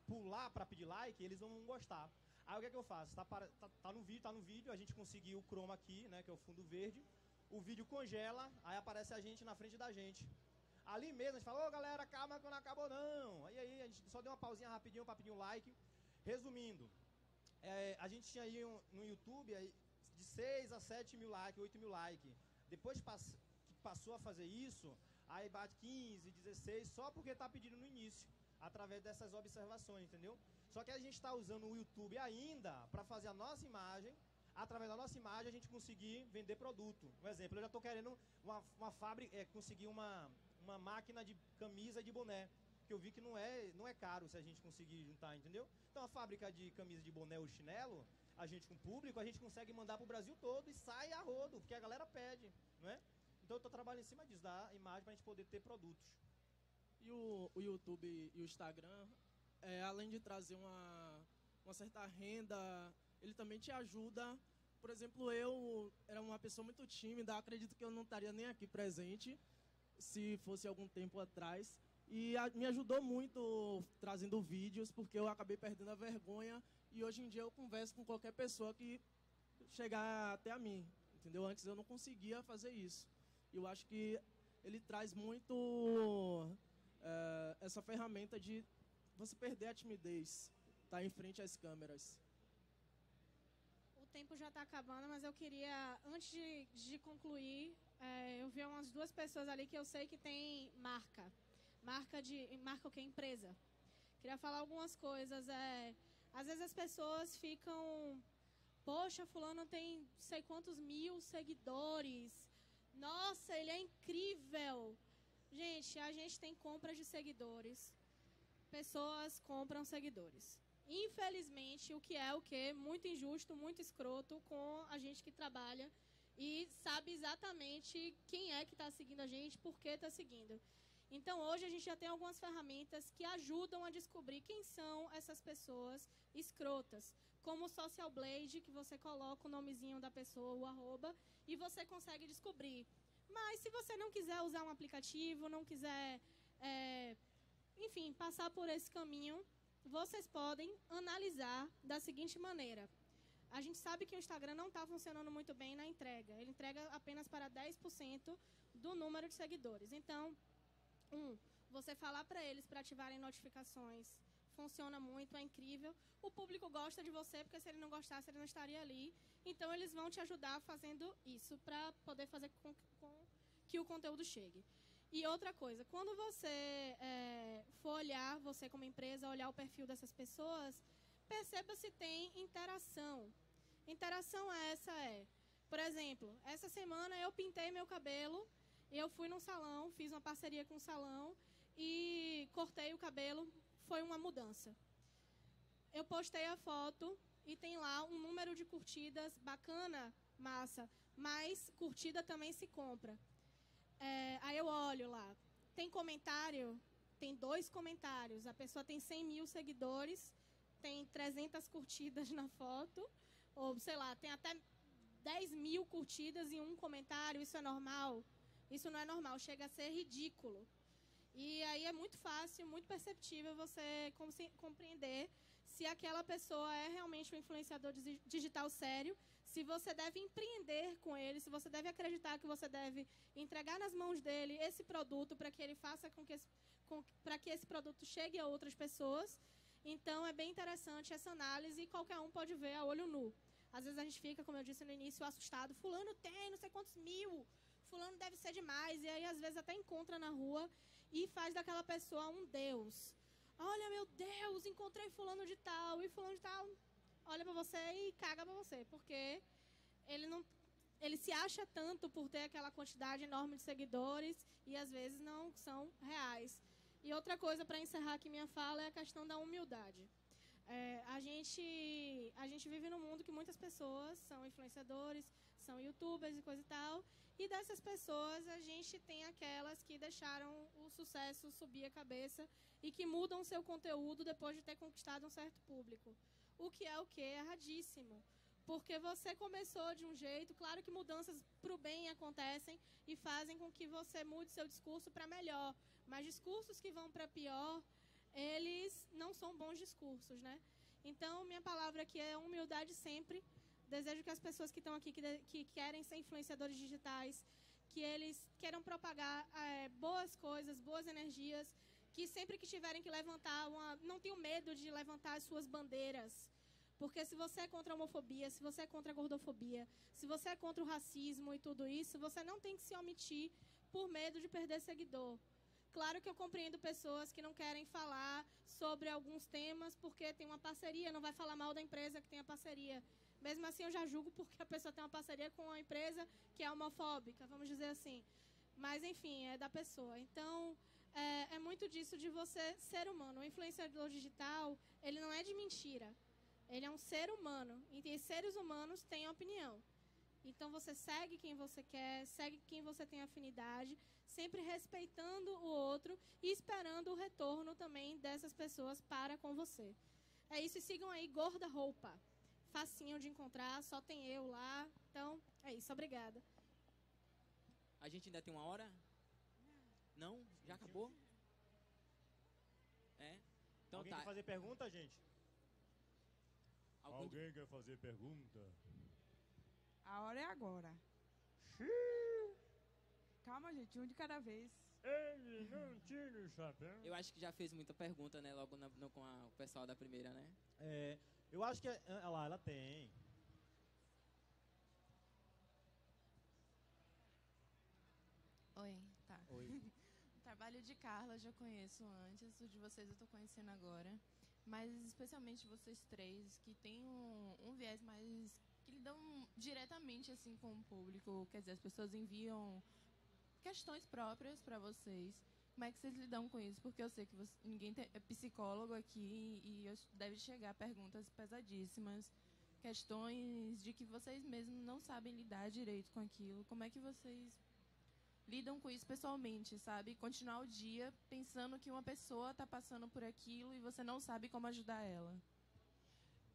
S3: pular para pedir like, eles não vão gostar. Aí o que é que eu faço? Tá, tá, tá, no vídeo, tá no vídeo, a gente conseguiu o chroma aqui, né, que é o fundo verde. O vídeo congela, aí aparece a gente na frente da gente. Ali mesmo, a gente fala, ô galera, calma que não acabou não. Aí aí, a gente só deu uma pausinha rapidinho pra pedir um like. Resumindo, é, a gente tinha aí um, no YouTube aí, de 6 a 7 mil likes, 8 mil likes. Depois que passou a fazer isso, aí bate 15, 16, só porque tá pedindo no início, através dessas observações, entendeu? Só que a gente está usando o YouTube ainda para fazer a nossa imagem, através da nossa imagem a gente conseguir vender produto. Um exemplo, eu já estou querendo uma, uma fábrica, é, conseguir uma, uma máquina de camisa de boné, que eu vi que não é, não é caro se a gente conseguir juntar, entendeu? Então a fábrica de camisa de boné ou chinelo, a gente com público, a gente consegue mandar para o Brasil todo e sai a rodo, porque a galera pede, não é? Então eu estou trabalhando em cima disso, da imagem para a gente poder ter produtos.
S5: E o, o YouTube e o Instagram, é, além de trazer uma, uma certa renda, ele também te ajuda. Por exemplo, eu era uma pessoa muito tímida, acredito que eu não estaria nem aqui presente se fosse algum tempo atrás. E a, me ajudou muito trazendo vídeos, porque eu acabei perdendo a vergonha. E hoje em dia eu converso com qualquer pessoa que chegar até a mim, entendeu? Antes eu não conseguia fazer isso. E eu acho que ele traz muito é, essa ferramenta de você perder a timidez, estar tá em frente às câmeras.
S1: O tempo já está acabando, mas eu queria, antes de, de concluir, é, eu vi umas duas pessoas ali que eu sei que tem marca. Marca de. Marca o que? Empresa. Queria falar algumas coisas. É, às vezes as pessoas ficam. Poxa, fulano tem sei quantos mil seguidores. Nossa, ele é incrível. Gente, a gente tem compras de seguidores. Pessoas compram seguidores. Infelizmente, o que é o que? Muito injusto, muito escroto com a gente que trabalha e sabe exatamente quem é que está seguindo a gente, por que está seguindo. Então, hoje a gente já tem algumas ferramentas que ajudam a descobrir quem são essas pessoas escrotas, como o Social Blade, que você coloca o nomezinho da pessoa, o arroba, e você consegue descobrir. Mas se você não quiser usar um aplicativo, não quiser, é, enfim, passar por esse caminho, vocês podem analisar da seguinte maneira a gente sabe que o Instagram não está funcionando muito bem na entrega. Ele entrega apenas para 10% do número de seguidores. Então, um, você falar para eles para ativarem notificações funciona muito, é incrível. O público gosta de você, porque se ele não gostasse, ele não estaria ali. Então, eles vão te ajudar fazendo isso para poder fazer com, com, que o conteúdo chegue. E outra coisa, quando você é, for olhar, você como empresa, olhar o perfil dessas pessoas, perceba se tem interação. Interação essa é, por exemplo, essa semana eu pintei meu cabelo, eu fui num salão, fiz uma parceria com um salão e cortei o cabelo, foi uma mudança. Eu postei a foto e tem lá um número de curtidas bacana, massa, mas curtida também se compra. É, aí eu olho lá, tem comentário, tem dois comentários, a pessoa tem 100 mil seguidores, tem 300 curtidas na foto, ou sei lá, tem até 10 mil curtidas em um comentário, isso é normal? Isso não é normal, chega a ser ridículo. E aí é muito fácil, muito perceptível você compreender se aquela pessoa é realmente um influenciador digital sério, se você deve empreender com ele, se você deve acreditar que você deve entregar nas mãos dele esse produto para que ele faça com que para que esse produto chegue a outras pessoas então é bem interessante essa análise e qualquer um pode ver a olho nu. Às vezes a gente fica, como eu disse no início, assustado. Fulano tem não sei quantos mil. Fulano deve ser demais. E aí às vezes até encontra na rua e faz daquela pessoa um Deus. Olha, meu Deus, encontrei fulano de tal. E fulano de tal olha para você e caga para você. Porque ele não ele se acha tanto por ter aquela quantidade enorme de seguidores e às vezes não são reais. E outra coisa para encerrar aqui minha fala é a questão da humildade. É, a, gente, a gente vive num mundo que muitas pessoas são influenciadores, são youtubers e coisa e tal. E dessas pessoas, a gente tem aquelas que deixaram o sucesso subir a cabeça e que mudam seu conteúdo depois de ter conquistado um certo público. O que é o que? Erradíssimo. Porque você começou de um jeito, claro que mudanças para o bem acontecem e fazem com que você mude seu discurso para melhor. Mas discursos que vão para pior, eles não são bons discursos, né? Então, minha palavra aqui é humildade sempre. Desejo que as pessoas que estão aqui, que, que querem ser influenciadores digitais, que eles queiram propagar é, boas coisas, boas energias, que sempre que tiverem que levantar uma, não tenham medo de levantar as suas bandeiras. Porque se você é contra a homofobia, se você é contra a gordofobia, se você é contra o racismo e tudo isso, você não tem que se omitir por medo de perder seguidor. Claro que eu compreendo pessoas que não querem falar sobre alguns temas porque tem uma parceria, não vai falar mal da empresa que tem a parceria. Mesmo assim, eu já julgo porque a pessoa tem uma parceria com uma empresa que é homofóbica, vamos dizer assim. Mas, enfim, é da pessoa. Então, é, é muito disso de você ser humano. O influenciador digital, ele não é de mentira. Ele é um ser humano. E seres humanos têm opinião. Então você segue quem você quer, segue quem você tem afinidade, sempre respeitando o outro e esperando o retorno também dessas pessoas para com você. É isso, e sigam aí Gorda Roupa. Facinho de encontrar, só tem eu lá. Então, é isso, obrigada.
S2: A gente ainda tem uma hora? Não? Já acabou? É? Então
S3: Alguém
S2: tá.
S3: quer fazer pergunta, gente?
S2: Algum
S3: Alguém quer fazer pergunta?
S4: A hora é agora. Calma, gente, um de cada vez.
S3: Ele não tira o chapéu.
S2: Eu acho que já fez muita pergunta, né? Logo na- no- com a- o pessoal da primeira, né?
S3: É, eu acho que é- ah, lá, ela tem.
S7: Oi, tá.
S3: Oi.
S7: O trabalho de Carla eu já conheço antes, o de vocês eu tô conhecendo agora. Mas especialmente vocês três, que tem um, um viés mais. Lidam diretamente assim com o público. Quer dizer, as pessoas enviam questões próprias para vocês. Como é que vocês lidam com isso? Porque eu sei que você- ninguém tem- é psicólogo aqui e deve chegar perguntas pesadíssimas, questões de que vocês mesmos não sabem lidar direito com aquilo. Como é que vocês lidam com isso pessoalmente, sabe? Continuar o dia pensando que uma pessoa está passando por aquilo e você não sabe como ajudar ela.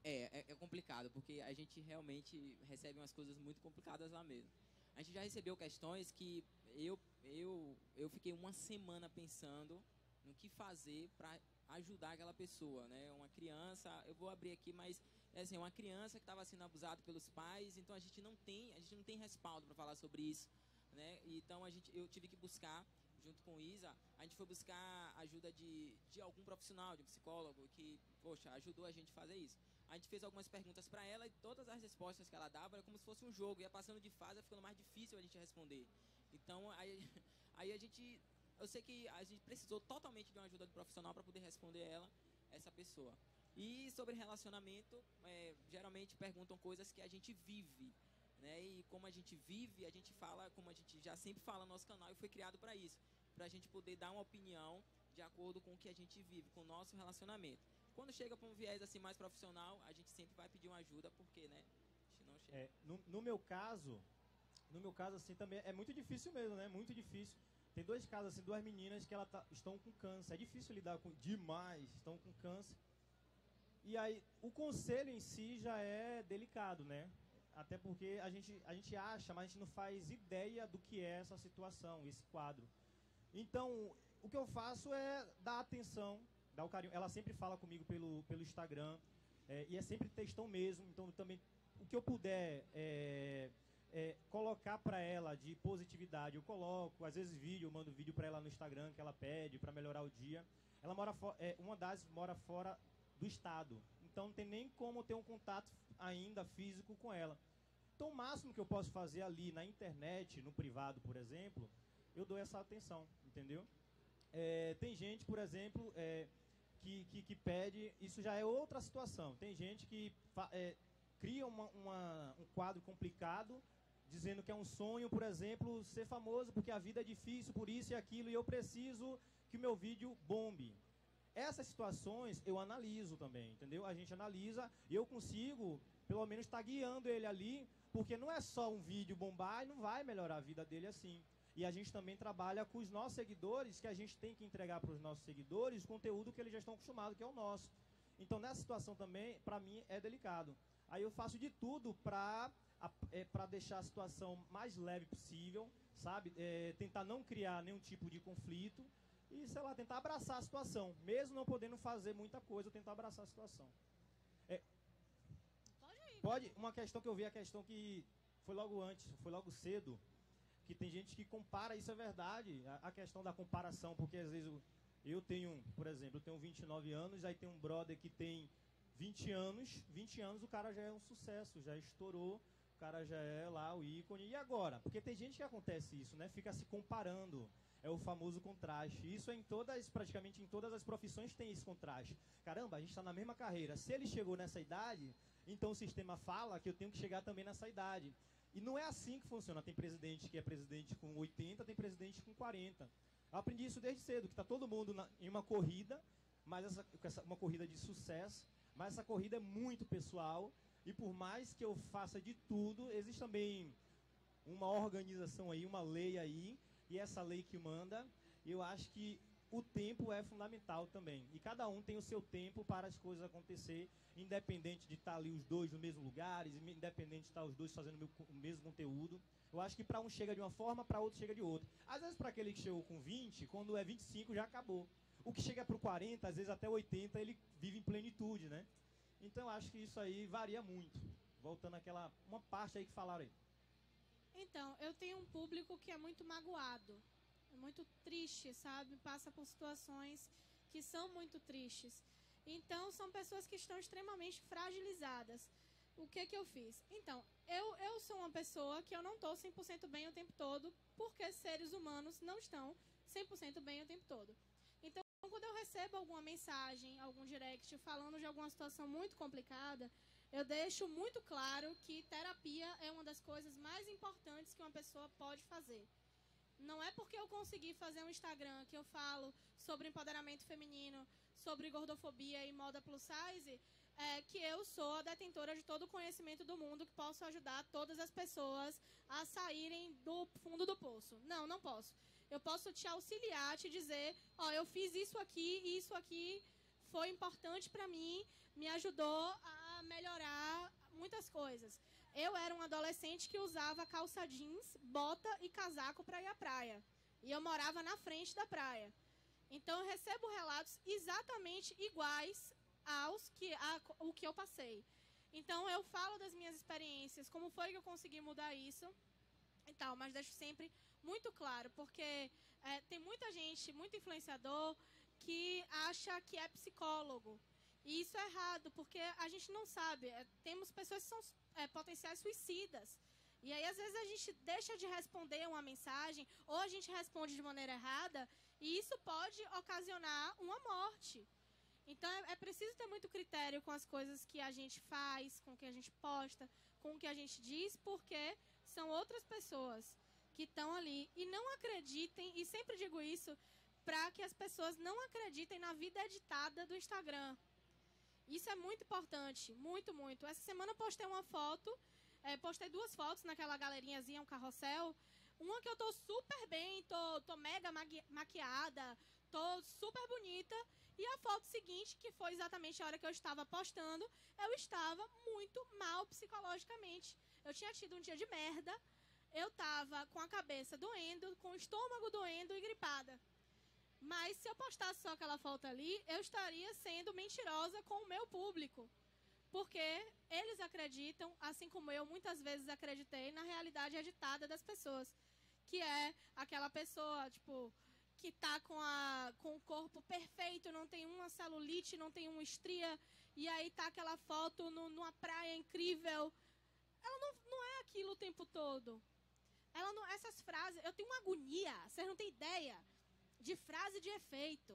S2: É, é, é complicado, porque a gente realmente recebe umas coisas muito complicadas lá mesmo. A gente já recebeu questões que eu, eu, eu fiquei uma semana pensando no que fazer para ajudar aquela pessoa, né? Uma criança, eu vou abrir aqui, mas é assim, uma criança que estava sendo abusada pelos pais, então a gente não tem, a gente não tem respaldo para falar sobre isso, né? Então a gente, eu tive que buscar junto com o Isa, a gente foi buscar ajuda de, de algum profissional, de um psicólogo que, poxa, ajudou a gente a fazer isso. A gente fez algumas perguntas para ela e todas as respostas que ela dava era como se fosse um jogo, ia passando de fase, ia ficando mais difícil a gente responder. Então, aí, aí a gente, eu sei que a gente precisou totalmente de uma ajuda do profissional para poder responder ela, essa pessoa. E sobre relacionamento, é, geralmente perguntam coisas que a gente vive, né? E como a gente vive, a gente fala, como a gente já sempre fala no nosso canal e foi criado para isso, para a gente poder dar uma opinião de acordo com o que a gente vive, com o nosso relacionamento. Quando chega para um viés assim mais profissional, a gente sempre vai pedir uma ajuda, porque, né? Não chega.
S3: É, no, no meu caso, no meu caso assim também é muito difícil mesmo, né? Muito difícil. Tem dois casos assim, duas meninas que ela tá- estão com câncer. É difícil lidar com demais, estão com câncer. E aí o conselho em si já é delicado, né? Até porque a gente a gente acha, mas a gente não faz ideia do que é essa situação, esse quadro. Então, o que eu faço é dar atenção, dar o carinho. Ela sempre fala comigo pelo, pelo Instagram, é, e é sempre textão mesmo. Então, também, o que eu puder é, é, colocar para ela de positividade, eu coloco. Às vezes, vídeo, eu mando vídeo para ela no Instagram que ela pede para melhorar o dia. Ela mora é, uma das mora fora do estado, então não tem nem como ter um contato ainda físico com ela. Então, o máximo que eu posso fazer ali na internet, no privado, por exemplo, eu dou essa atenção, entendeu? É, tem gente, por exemplo, é, que, que, que pede, isso já é outra situação. Tem gente que é, cria uma, uma- um quadro complicado, dizendo que é um sonho, por exemplo, ser famoso porque a vida é difícil, por isso e aquilo, e eu preciso que o meu vídeo bombe. Essas situações eu analiso também, entendeu? A gente analisa e eu consigo, pelo menos, estar guiando ele ali, porque não é só um vídeo bombar e não vai melhorar a vida dele assim. E a gente também trabalha com os nossos seguidores, que a gente tem que entregar para os nossos seguidores o conteúdo que eles já estão acostumados, que é o nosso. Então, nessa situação também, para mim, é delicado. Aí eu faço de tudo para é, pra deixar a situação mais leve possível, sabe? É, tentar não criar nenhum tipo de conflito e, sei lá, tentar abraçar a situação. Mesmo não podendo fazer muita coisa, eu tentar abraçar a situação. É,
S1: Pode ir.
S3: Pode, uma questão que eu vi, a questão que foi logo antes, foi logo cedo. Que tem gente que compara, isso é verdade, a, a questão da comparação, porque às vezes eu, eu tenho, por exemplo, eu tenho 29 anos, aí tem um brother que tem 20 anos, 20 anos o cara já é um sucesso, já estourou, o cara já é lá o ícone. E agora? Porque tem gente que acontece isso, né? Fica se comparando. É o famoso contraste. Isso é em todas, praticamente em todas as profissões tem esse contraste. Caramba, a gente está na mesma carreira. Se ele chegou nessa idade, então o sistema fala que eu tenho que chegar também nessa idade. E não é assim que funciona. Tem presidente que é presidente com 80, tem presidente com 40. Eu aprendi isso desde cedo, que está todo mundo na, em uma corrida, mas essa, essa, uma corrida de sucesso, mas essa corrida é muito pessoal. E por mais que eu faça de tudo, existe também uma organização aí, uma lei aí, e essa lei que manda, eu acho que o tempo é fundamental também. E cada um tem o seu tempo para as coisas acontecer, independente de estar ali os dois no mesmo lugar, independente de estar os dois fazendo o mesmo conteúdo. Eu acho que para um chega de uma forma, para outro chega de outra. Às vezes para aquele que chegou com 20, quando é 25 já acabou. O que chega para o 40, às vezes até 80, ele vive em plenitude, né? Então acho que isso aí varia muito. Voltando àquela uma parte aí que falaram aí.
S1: Então, eu tenho um público que é muito magoado é muito triste, sabe? Passa por situações que são muito tristes. Então, são pessoas que estão extremamente fragilizadas. O que que eu fiz? Então, eu, eu sou uma pessoa que eu não estou 100% bem o tempo todo, porque seres humanos não estão 100% bem o tempo todo. Então, quando eu recebo alguma mensagem, algum direct falando de alguma situação muito complicada, eu deixo muito claro que terapia é uma das coisas mais importantes que uma pessoa pode fazer. Não é porque eu consegui fazer um Instagram que eu falo sobre empoderamento feminino, sobre gordofobia e moda plus size, é, que eu sou a detentora de todo o conhecimento do mundo que posso ajudar todas as pessoas a saírem do fundo do poço. Não, não posso. Eu posso te auxiliar, te dizer, ó, eu fiz isso aqui e isso aqui foi importante para mim, me ajudou a melhorar muitas coisas. Eu era um adolescente que usava calça jeans, bota e casaco para ir à praia. E eu morava na frente da praia. Então eu recebo relatos exatamente iguais aos que a, o que eu passei. Então eu falo das minhas experiências, como foi que eu consegui mudar isso e tal, mas deixo sempre muito claro, porque é, tem muita gente, muito influenciador, que acha que é psicólogo. E isso é errado, porque a gente não sabe. É, temos pessoas que são é, potenciais suicidas. E aí, às vezes, a gente deixa de responder uma mensagem, ou a gente responde de maneira errada, e isso pode ocasionar uma morte. Então, é, é preciso ter muito critério com as coisas que a gente faz, com o que a gente posta, com o que a gente diz, porque são outras pessoas que estão ali. E não acreditem, e sempre digo isso, para que as pessoas não acreditem na vida editada do Instagram. Isso é muito importante, muito, muito. Essa semana eu postei uma foto, é, postei duas fotos naquela galerinhazinha, um carrossel. Uma que eu tô super bem, tô, tô mega maquiada, tô super bonita. E a foto seguinte, que foi exatamente a hora que eu estava postando, eu estava muito mal psicologicamente. Eu tinha tido um dia de merda, eu tava com a cabeça doendo, com o estômago doendo e gripada. Mas se eu postasse só aquela foto ali, eu estaria sendo mentirosa com o meu público. Porque eles acreditam, assim como eu muitas vezes acreditei, na realidade agitada das pessoas. Que é aquela pessoa, tipo, que tá com, a, com o corpo perfeito, não tem uma celulite, não tem uma estria, e aí tá aquela foto no, numa praia incrível. Ela não, não é aquilo o tempo todo. Ela não, essas frases, eu tenho uma agonia, vocês não têm ideia de frase de efeito.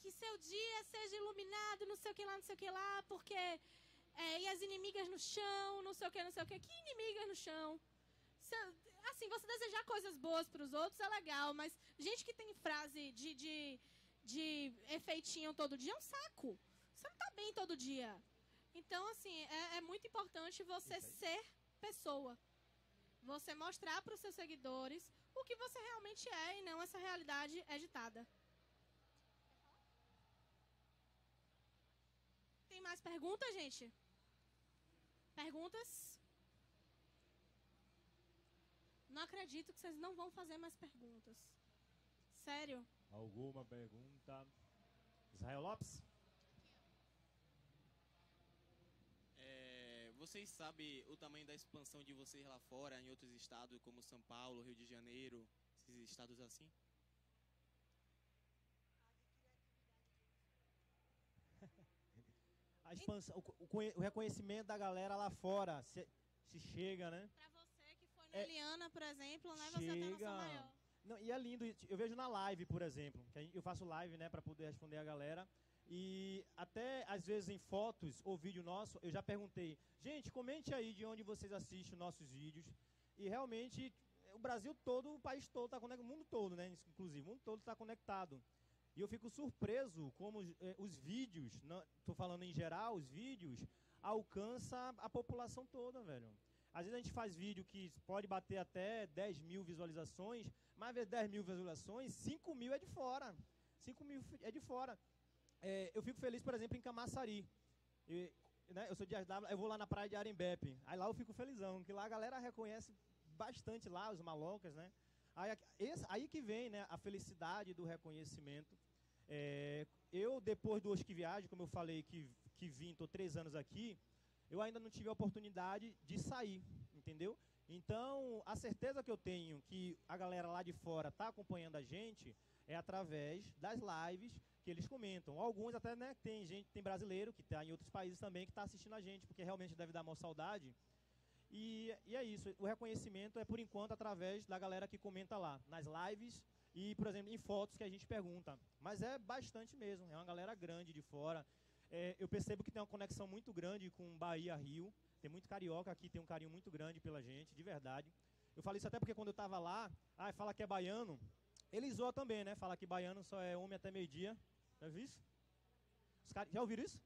S1: Que seu dia seja iluminado, não sei o que lá, não sei o que lá, porque. É, e as inimigas no chão, não sei o que, não sei o que. Que inimigas no chão? Assim, você desejar coisas boas para os outros é legal, mas gente que tem frase de, de, de efeitinho todo dia é um saco. Você não tá bem todo dia. Então, assim, é, é muito importante você ser pessoa. Você mostrar para os seus seguidores o que você realmente é e não essa realidade agitada. Tem mais perguntas, gente? Perguntas? Não acredito que vocês não vão fazer mais perguntas. Sério?
S3: Alguma pergunta? Israel Lopes?
S8: Vocês sabem o tamanho da expansão de vocês lá fora, em outros estados como São Paulo, Rio de Janeiro, esses estados assim?
S3: A expansão, o, o conhe- o reconhecimento da galera lá fora se, se chega, né?
S1: Pra você que foi no
S3: É,
S1: Eliana, por exemplo, né? Você tem noção
S3: Chega.
S1: maior.
S3: Não, e é lindo, eu vejo na live, por exemplo, que eu faço live, né, para poder responder a galera. E até às vezes em fotos ou vídeo nosso, eu já perguntei, gente, comente aí de onde vocês assistem nossos vídeos. E realmente o Brasil todo, o país todo está conectado, o mundo todo, né, inclusive, o mundo todo está conectado. E eu fico surpreso como eh, os vídeos, estou falando em geral, os vídeos alcança a população toda, velho. Às vezes a gente faz vídeo que pode bater até 10 mil visualizações, mas ver 10 mil visualizações, 5 mil é de fora. 5 mil é de fora. É, eu fico feliz, por exemplo, em Camaçari. E, né, eu sou de Asdávila, eu vou lá na praia de Arembepe. Aí lá eu fico felizão, que lá a galera reconhece bastante lá, os malocas, né? Aí, esse- aí que vem né, a felicidade do reconhecimento. É, eu, depois do Hoje que Viagem, como eu falei que, que vim, estou três anos aqui, eu ainda não tive a oportunidade de sair, entendeu? Então, a certeza que eu tenho que a galera lá de fora está acompanhando a gente é através das lives que eles comentam. Alguns até, né, tem gente, tem brasileiro que está em outros países também que está assistindo a gente, porque realmente deve dar uma saudade. E, e é isso, o reconhecimento é por enquanto através da galera que comenta lá, nas lives e, por exemplo, em fotos que a gente pergunta. Mas é bastante mesmo, é uma galera grande de fora. É, eu percebo que tem uma conexão muito grande com Bahia, Rio. Tem muito carioca aqui, tem um carinho muito grande pela gente, de verdade. Eu falo isso até porque quando eu estava lá, ah, fala que é baiano. Ele zoa também, né? Fala que baiano só é homem até meio-dia. Já viu isso? Os cari- Já ouviram isso?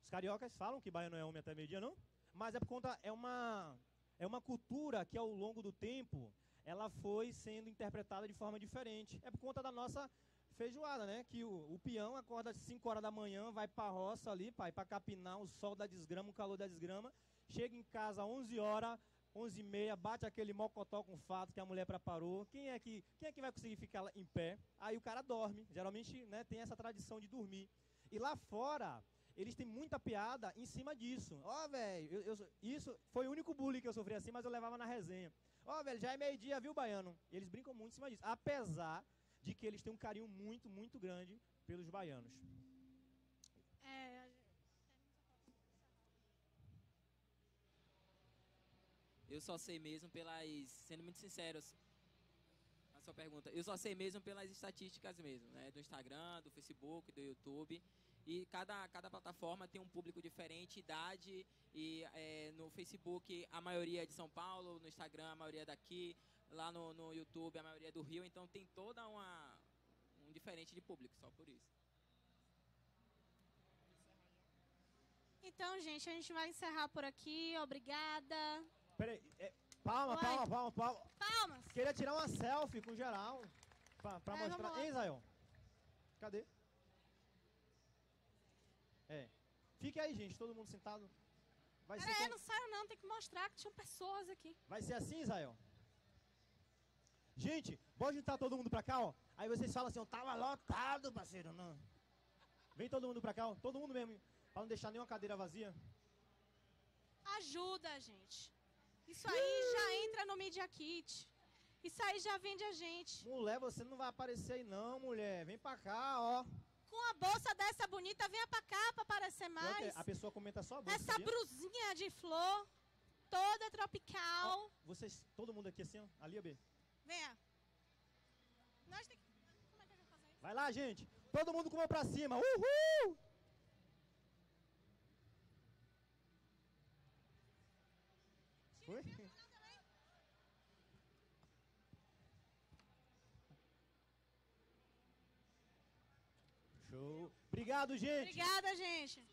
S3: Os cariocas falam que baiano é homem até meio-dia, não? Mas é por conta, é uma, é uma cultura que ao longo do tempo, ela foi sendo interpretada de forma diferente. É por conta da nossa feijoada, né? Que o, o peão acorda às 5 horas da manhã, vai pra roça ali, pai, pra capinar, o sol da desgrama, o calor da desgrama. Chega em casa às 11 horas, 11 e meia, bate aquele mocotó com fato que a mulher preparou. Quem é que, quem é que vai conseguir ficar em pé? Aí o cara dorme. Geralmente, né, tem essa tradição de dormir. E lá fora, eles têm muita piada em cima disso. Ó, velho, eu sou- isso foi o único bullying que eu sofri assim, mas eu levava na resenha. Ó, velho, já é meio-dia, viu, baiano? Eles brincam muito em cima disso. Apesar de que eles têm um carinho muito, muito grande pelos baianos.
S1: É,
S2: Eu só sei mesmo pelas. Sendo muito sincero, a sua pergunta, eu só sei mesmo pelas estatísticas mesmo, né? Do Instagram, do Facebook, do YouTube. E cada, cada plataforma tem um público diferente, idade. E é, no Facebook a maioria é de São Paulo, no Instagram a maioria é daqui, lá no, no YouTube a maioria é do Rio. Então tem toda uma. um diferente de público, só por isso.
S1: Então, gente, a gente vai encerrar por aqui. Obrigada.
S3: Peraí, é, palma, palma, palma, palma.
S1: Palmas.
S3: Queria tirar uma selfie com geral. Pra, pra
S1: É,
S3: mostrar. Hein, Zayão? Cadê? É. Fique aí, gente, todo mundo sentado. Vai ser, como-
S1: não saiu não. Tem que mostrar que tinham pessoas aqui.
S3: vai ser assim, Israel? Gente, pode juntar todo mundo pra cá, ó. Aí vocês falam assim, ó, tava lotado, parceiro. Não. Vem todo mundo pra cá, ó. Todo mundo mesmo. Pra não deixar nenhuma cadeira vazia.
S1: Ajuda, gente. Isso aí já entra no Media Kit. Isso aí já vende a gente.
S3: Mulher, você não vai aparecer aí não, mulher. Vem pra cá, ó.
S1: Com a bolsa dessa bonita, venha pra cá pra aparecer mais.
S3: A pessoa comenta só a bolsa,
S1: Essa
S3: sabia?
S1: brusinha de flor, toda tropical.
S3: Ó, vocês, todo mundo aqui assim, ó. Ali, ó, B.
S1: Venha. Nós tem que... Como é que a gente vai fazer isso?
S3: Vai lá, gente. Todo mundo com a mão pra cima. Uhul! Foi? Show. Obrigado, gente.
S1: Obrigada, gente.